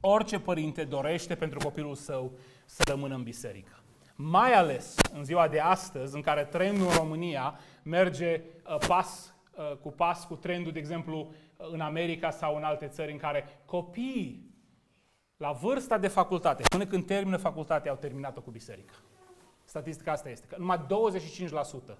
orice părinte dorește pentru copilul său să rămână în biserică. Mai ales în ziua de astăzi, în care trendul în România merge uh, pas uh, cu pas cu trendul, de exemplu, uh, în America sau în alte țări în care copiii la vârsta de facultate, până când termină facultatea, au terminat-o cu biserica. Statistica asta este că numai 25%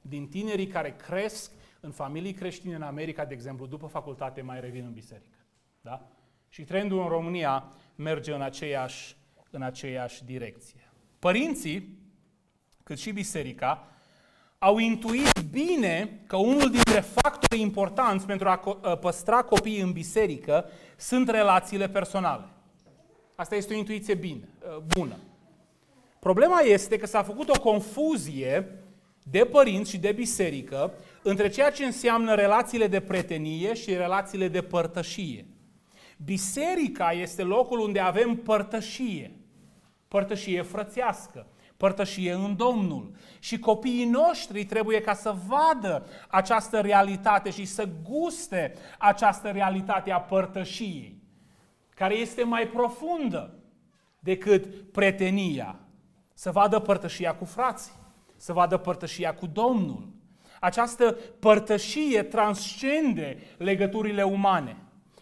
din tinerii care cresc în familii creștine în America, de exemplu, după facultate, mai revin în biserică. Da? Și trendul în România merge în aceeași, în aceeași direcție. Părinții, cât și biserica, au intuit bine că unul dintre factorii importanți pentru a ă, păstra copiii în biserică sunt relațiile personale. Asta este o intuiție bine, ă, bună. Problema este că s-a făcut o confuzie de părinți și de biserică între ceea ce înseamnă relațiile de pretenie și relațiile de părtășie. Biserica este locul unde avem părtășie, părtășie frățească, părtășie în Domnul. Și copiii noștri trebuie ca să vadă această realitate și să guste această realitate a părtășiei, care este mai profundă decât pretenia. Să vadă părtășia cu frații, să vadă părtășia cu Domnul. Această părtășie transcende legăturile umane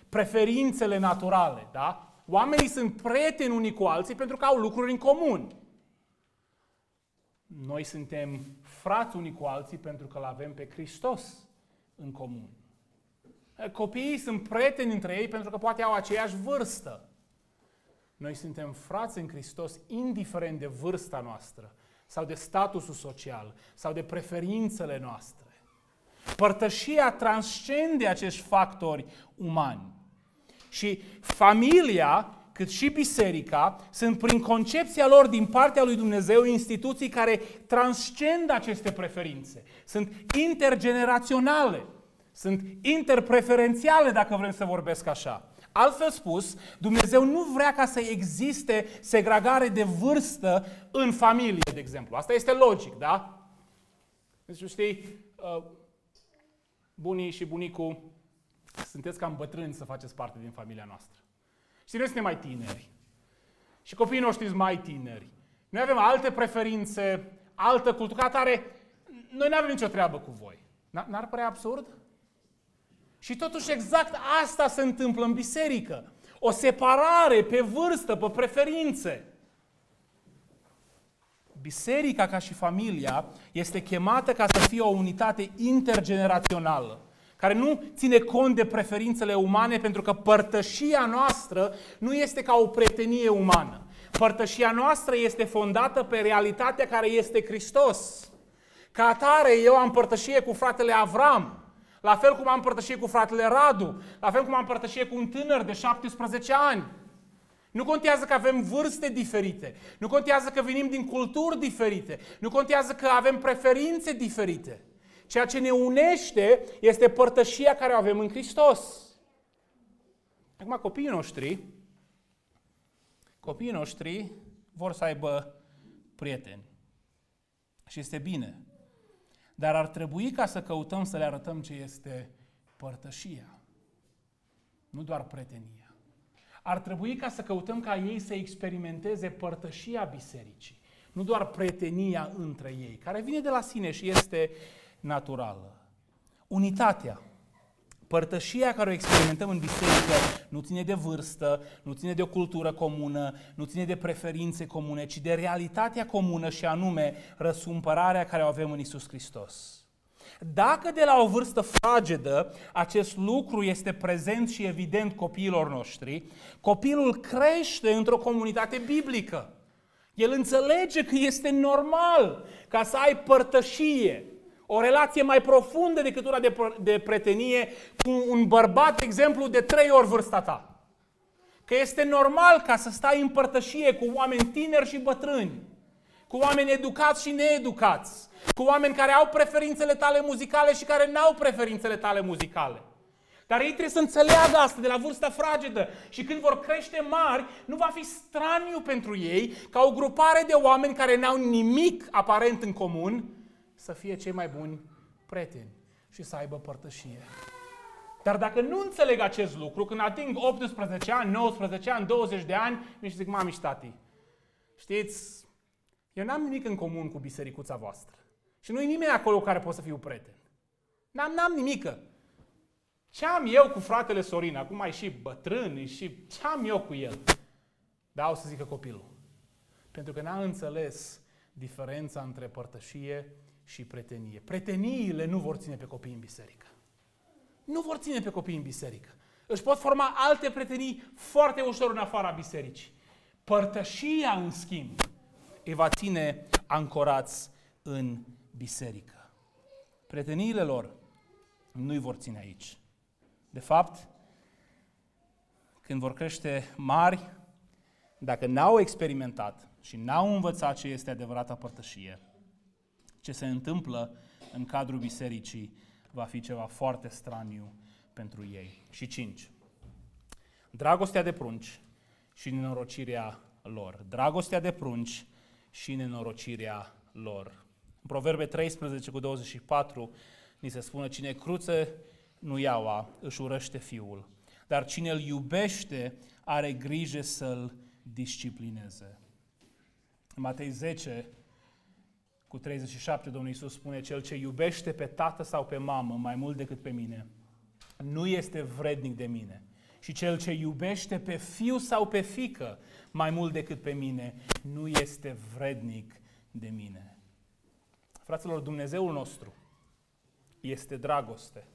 preferințele naturale, da? Oamenii sunt prieteni unii cu alții pentru că au lucruri în comun. Noi suntem frați unii cu alții pentru că îl avem pe Hristos în comun. Copiii sunt prieteni între ei pentru că poate au aceeași vârstă. Noi suntem frați în Hristos indiferent de vârsta noastră sau de statusul social sau de preferințele noastre. Părtășia transcende acești factori umani. Și familia, cât și biserica, sunt prin concepția lor din partea lui Dumnezeu instituții care transcend aceste preferințe. Sunt intergeneraționale, sunt interpreferențiale, dacă vrem să vorbesc așa. Altfel spus, Dumnezeu nu vrea ca să existe segregare de vârstă în familie, de exemplu. Asta este logic, da? Deci, știi, uh, bunii și bunicul sunteți cam bătrâni să faceți parte din familia noastră. Și noi suntem mai tineri. Și copiii noștri sunt mai tineri. Noi avem alte preferințe, altă cultură. Ca tare, noi nu avem nicio treabă cu voi. N-ar părea absurd? Și totuși exact asta se întâmplă în biserică. O separare pe vârstă, pe preferințe. Biserica ca și familia este chemată ca să fie o unitate intergenerațională care nu ține cont de preferințele umane, pentru că părtășia noastră nu este ca o prietenie umană. Părtășia noastră este fondată pe realitatea care este Hristos. Ca atare, eu am părtășie cu fratele Avram, la fel cum am părtășie cu fratele Radu, la fel cum am părtășie cu un tânăr de 17 ani. Nu contează că avem vârste diferite, nu contează că venim din culturi diferite, nu contează că avem preferințe diferite. Ceea ce ne unește este părtășia care o avem în Hristos. Acum, copiii noștri, copiii noștri vor să aibă prieteni. Și este bine. Dar ar trebui ca să căutăm să le arătăm ce este părtășia. Nu doar prietenia. Ar trebui ca să căutăm ca ei să experimenteze părtășia bisericii. Nu doar prietenia între ei, care vine de la sine și este naturală. Unitatea. Părtășia care o experimentăm în biserică nu ține de vârstă, nu ține de o cultură comună, nu ține de preferințe comune, ci de realitatea comună și anume răsumpărarea care o avem în Isus Hristos. Dacă de la o vârstă fragedă acest lucru este prezent și evident copiilor noștri, copilul crește într-o comunitate biblică. El înțelege că este normal ca să ai părtășie, o relație mai profundă decât una de, de pretenie cu un bărbat, de exemplu, de trei ori vârsta ta. Că este normal ca să stai în părtășie cu oameni tineri și bătrâni, cu oameni educați și needucați, cu oameni care au preferințele tale muzicale și care n-au preferințele tale muzicale. Dar ei trebuie să înțeleagă asta de la vârsta fragedă și când vor crește mari, nu va fi straniu pentru ei ca o grupare de oameni care n-au nimic aparent în comun să fie cei mai buni prieteni și să aibă părtășie. Dar dacă nu înțeleg acest lucru, când ating 18 ani, 19 ani, 20 de ani, mi zic, mami și tati, știți, eu n-am nimic în comun cu bisericuța voastră. Și nu-i nimeni acolo care pot să fiu prieten. N-am, n-am nimică. Ce am eu cu fratele Sorin? Acum mai și bătrân, și ce am eu cu el? Da, o să zică copilul. Pentru că n-a înțeles diferența între părtășie și pretenie. Preteniile nu vor ține pe copii în biserică. Nu vor ține pe copii în biserică. Își pot forma alte pretenii foarte ușor în afara bisericii. Părtășia, în schimb, îi va ține ancorați în biserică. Preteniile lor nu-i vor ține aici. De fapt, când vor crește mari, dacă n-au experimentat și n-au învățat ce este adevărata părtășie, ce se întâmplă în cadrul bisericii va fi ceva foarte straniu pentru ei. Și cinci. Dragostea de prunci și nenorocirea lor. Dragostea de prunci și nenorocirea lor. În Proverbe 13 cu 24 ni se spune, cine cruță nu iaua, își urăște fiul, dar cine îl iubește are grijă să-l disciplineze. În Matei 10, cu 37, Domnul Iisus spune, cel ce iubește pe tată sau pe mamă mai mult decât pe mine, nu este vrednic de mine. Și cel ce iubește pe fiu sau pe fică mai mult decât pe mine, nu este vrednic de mine. Fraților, Dumnezeul nostru este dragoste.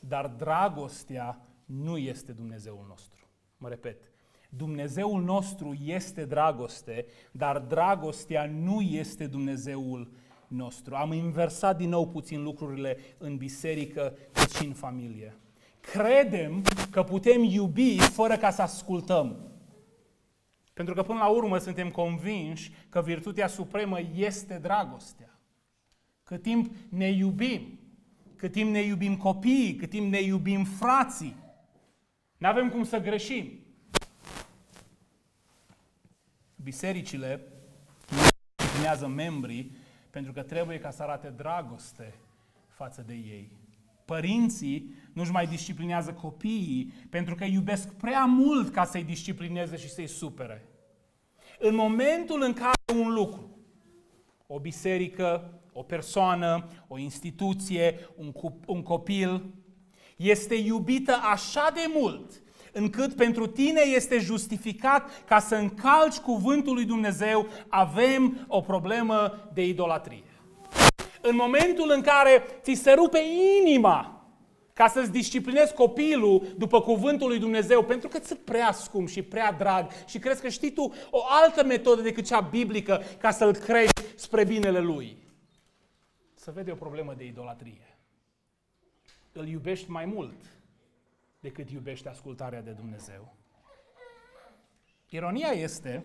Dar dragostea nu este Dumnezeul nostru. Mă repet, Dumnezeul nostru este dragoste, dar dragostea nu este Dumnezeul nostru. Am inversat din nou puțin lucrurile în biserică, cât și în familie. Credem că putem iubi fără ca să ascultăm. Pentru că până la urmă suntem convinși că virtutea supremă este dragostea. Cât timp ne iubim, cât timp ne iubim copiii, cât timp ne iubim frații, nu avem cum să greșim. Bisericile disciplinează membrii pentru că trebuie ca să arate dragoste față de ei. Părinții nu-și mai disciplinează copiii pentru că iubesc prea mult ca să-i disciplineze și să-i supere. În momentul în care un lucru, o biserică, o persoană, o instituție, un, un copil, este iubită așa de mult încât pentru tine este justificat ca să încalci cuvântul lui Dumnezeu, avem o problemă de idolatrie. În momentul în care ți se rupe inima ca să-ți disciplinezi copilul după cuvântul lui Dumnezeu, pentru că ți prea scump și prea drag și crezi că știi tu o altă metodă decât cea biblică ca să-l crești spre binele lui. Să vede o problemă de idolatrie. Îl iubești mai mult decât iubești ascultarea de Dumnezeu. Ironia este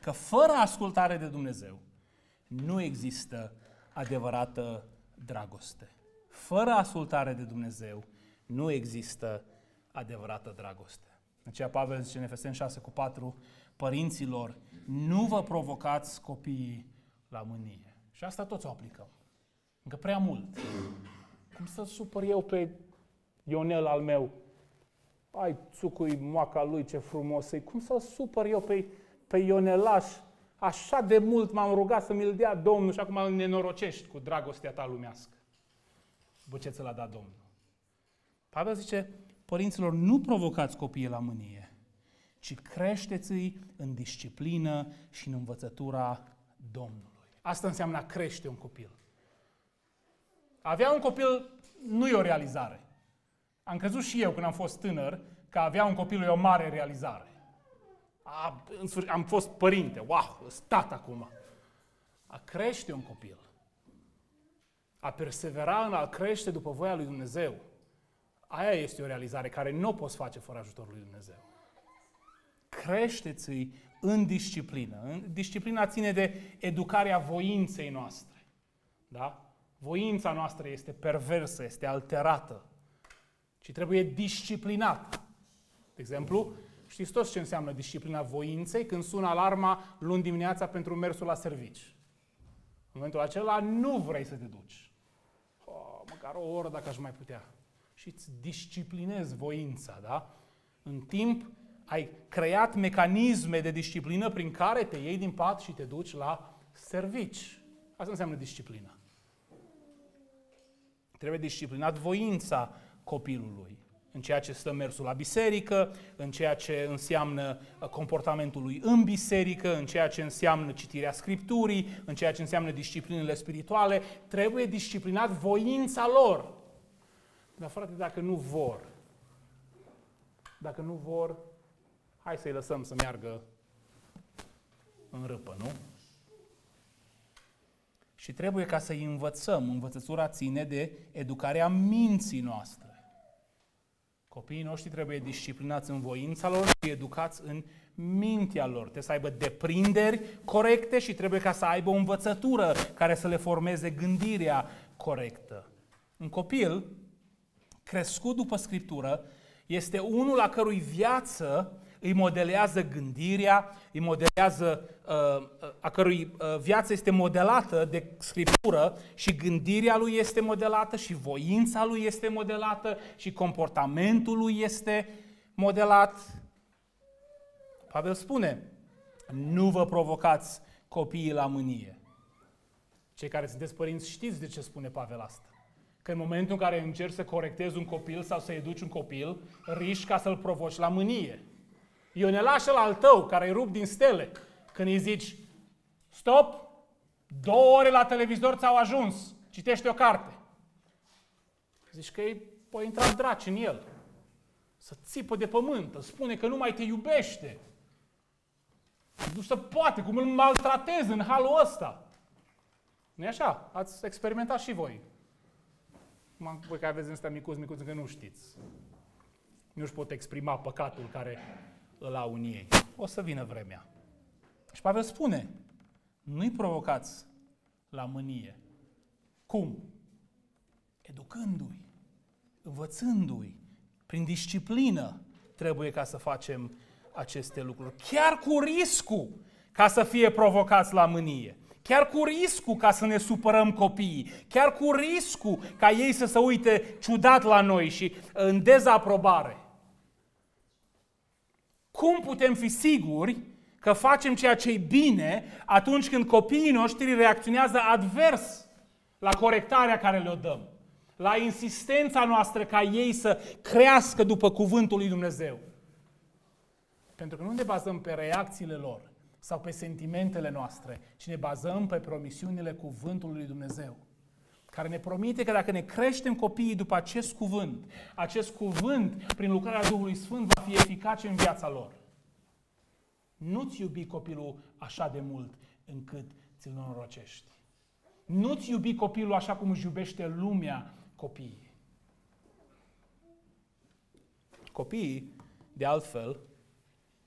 că fără ascultare de Dumnezeu nu există adevărată dragoste. Fără ascultare de Dumnezeu nu există adevărată dragoste. De aceea Pavel zice în Efeseni 6 cu 4, părinților, nu vă provocați copiii la mânie. Și asta toți o aplicăm. Încă prea mult. Cum să supăr eu pe Ionel al meu? Ai, țucui moaca lui, ce frumos e. Cum să supăr eu pe, pe Ionelaș? Așa de mult m-am rugat să mi-l dea Domnul și acum îl nenorocești cu dragostea ta lumească. După ce ți l-a dat Domnul. Pavel zice, părinților, nu provocați copiii la mânie, ci creșteți-i în disciplină și în învățătura Domnului. Asta înseamnă a crește un copil. Avea un copil nu e o realizare. Am crezut și eu când am fost tânăr că avea un copil e o mare realizare. A, în sfârșit, am fost părinte, wow, stat acum. A crește un copil. A persevera în a crește după voia lui Dumnezeu. Aia este o realizare care nu o poți face fără ajutorul lui Dumnezeu. Creșteți-i în disciplină. Disciplina ține de educarea voinței noastre. Da? Voința noastră este perversă, este alterată. Și trebuie disciplinată. De exemplu, știți toți ce înseamnă disciplina voinței când sună alarma luni dimineața pentru mersul la servici. În momentul acela nu vrei să te duci. Oh, măcar o oră dacă aș mai putea. Și îți disciplinezi voința, da? În timp ai creat mecanisme de disciplină prin care te iei din pat și te duci la servici. Asta înseamnă disciplină. Trebuie disciplinat voința copilului în ceea ce stă mersul la biserică, în ceea ce înseamnă uh, comportamentul lui în biserică, în ceea ce înseamnă citirea Scripturii, în ceea ce înseamnă disciplinele spirituale, trebuie disciplinat voința lor. Dar frate, dacă nu vor, dacă nu vor, hai să-i lăsăm să meargă în râpă, nu? Și trebuie ca să-i învățăm. Învățătura ține de educarea minții noastre. Copiii noștri trebuie disciplinați în voința lor și educați în mintea lor. Trebuie să aibă deprinderi corecte și trebuie ca să aibă o învățătură care să le formeze gândirea corectă. Un copil crescut după Scriptură este unul la cărui viață îi modelează gândirea, îi modelează, uh, uh, a cărui uh, viață este modelată de Scriptură și gândirea lui este modelată și voința lui este modelată și comportamentul lui este modelat. Pavel spune, nu vă provocați copiii la mânie. Cei care sunteți părinți știți de ce spune Pavel asta. Că în momentul în care încerci să corectezi un copil sau să educi un copil, riști ca să-l provoci la mânie. Ionelașul al tău, care îi rup din stele, când îi zici, stop, două ore la televizor ți-au ajuns, citește o carte. Zici că ei poate intra draci în el. Să țipă de pământ, îți spune că nu mai te iubește. Nu se poate, cum îl maltratezi în halul ăsta. nu așa? Ați experimentat și voi. Voi care aveți ăsta micuți, micuți, încă nu știți. Nu-și pot exprima păcatul care îl au în ei. O să vină vremea. Și Pavel spune, nu-i provocați la mânie. Cum? Educându-i, învățându-i, prin disciplină trebuie ca să facem aceste lucruri. Chiar cu riscul ca să fie provocați la mânie. Chiar cu riscul ca să ne supărăm copiii, chiar cu riscul ca ei să se uite ciudat la noi și în dezaprobare. Cum putem fi siguri că facem ceea ce e bine atunci când copiii noștri reacționează advers la corectarea care le-o dăm, la insistența noastră ca ei să crească după cuvântul lui Dumnezeu? Pentru că nu ne bazăm pe reacțiile lor sau pe sentimentele noastre, ci ne bazăm pe promisiunile cuvântului lui Dumnezeu care ne promite că dacă ne creștem copiii după acest cuvânt, acest cuvânt, prin lucrarea Duhului Sfânt, va fi eficace în viața lor. Nu-ți iubi copilul așa de mult încât ți-l norocești. Nu-ți iubi copilul așa cum își iubește lumea copiii. Copiii, de altfel,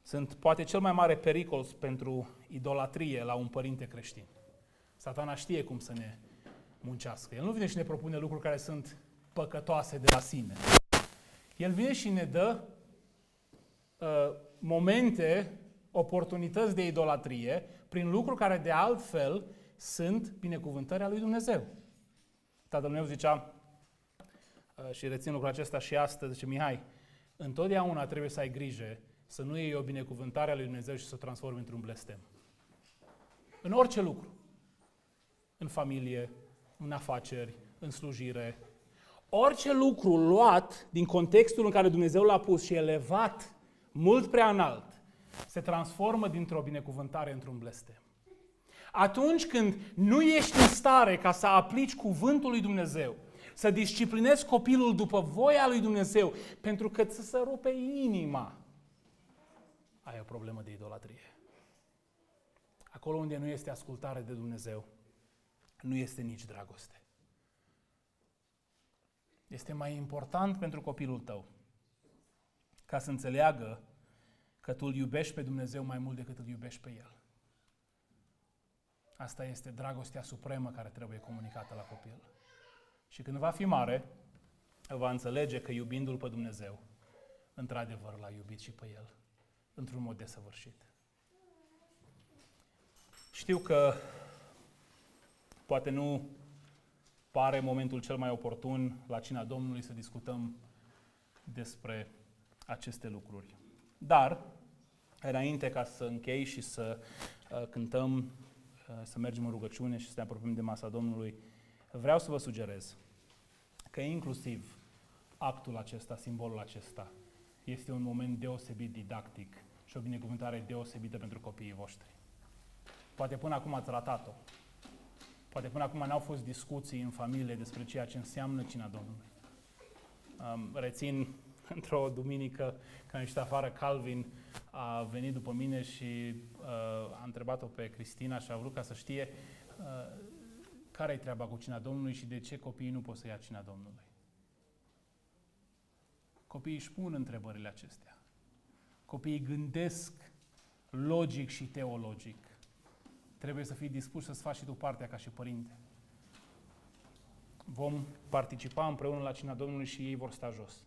sunt poate cel mai mare pericol pentru idolatrie la un părinte creștin. Satana știe cum să ne muncească. El nu vine și ne propune lucruri care sunt păcătoase de la sine. El vine și ne dă uh, momente oportunități de idolatrie prin lucruri care de altfel sunt binecuvântări a lui Dumnezeu. Tatăl meu zicea, uh, și rețin lucrul acesta și astăzi, zice, Mihai, întotdeauna trebuie să ai grijă să nu iei o binecuvântare a lui Dumnezeu și să o transformi într-un blestem. În orice lucru. În familie, în afaceri, în slujire. Orice lucru luat din contextul în care Dumnezeu l-a pus și elevat mult prea înalt, se transformă dintr-o binecuvântare într-un blestem. Atunci când nu ești în stare ca să aplici cuvântul lui Dumnezeu, să disciplinezi copilul după voia lui Dumnezeu, pentru că ți se rupe inima, ai o problemă de idolatrie. Acolo unde nu este ascultare de Dumnezeu, nu este nici dragoste. Este mai important pentru copilul tău ca să înțeleagă că tu îl iubești pe Dumnezeu mai mult decât îl iubești pe El. Asta este dragostea supremă care trebuie comunicată la copil. Și când va fi mare, va înțelege că iubindu-L pe Dumnezeu, într-adevăr l-a iubit și pe El, într-un mod desăvârșit. Știu că poate nu pare momentul cel mai oportun la cina Domnului să discutăm despre aceste lucruri. Dar, înainte ca să închei și să uh, cântăm, uh, să mergem în rugăciune și să ne apropiem de masa Domnului, vreau să vă sugerez că inclusiv actul acesta, simbolul acesta, este un moment deosebit didactic și o binecuvântare deosebită pentru copiii voștri. Poate până acum ați ratat-o. Poate până acum n-au fost discuții în familie despre ceea ce înseamnă cina Domnului. Um, rețin (laughs) într-o duminică, când am ieșit afară, Calvin a venit după mine și uh, a întrebat-o pe Cristina și a vrut ca să știe uh, care e treaba cu cina Domnului și de ce copiii nu pot să ia cina Domnului. Copiii își pun întrebările acestea. Copiii gândesc logic și teologic. Trebuie să fii dispus să-ți faci și tu partea ca și părinte. Vom participa împreună la cina Domnului și ei vor sta jos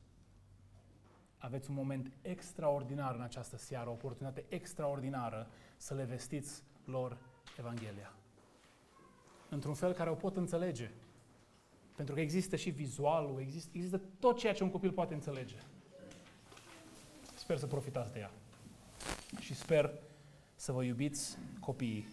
aveți un moment extraordinar în această seară, o oportunitate extraordinară să le vestiți lor Evanghelia. Într-un fel care o pot înțelege. Pentru că există și vizualul, există, există tot ceea ce un copil poate înțelege. Sper să profitați de ea. Și sper să vă iubiți copiii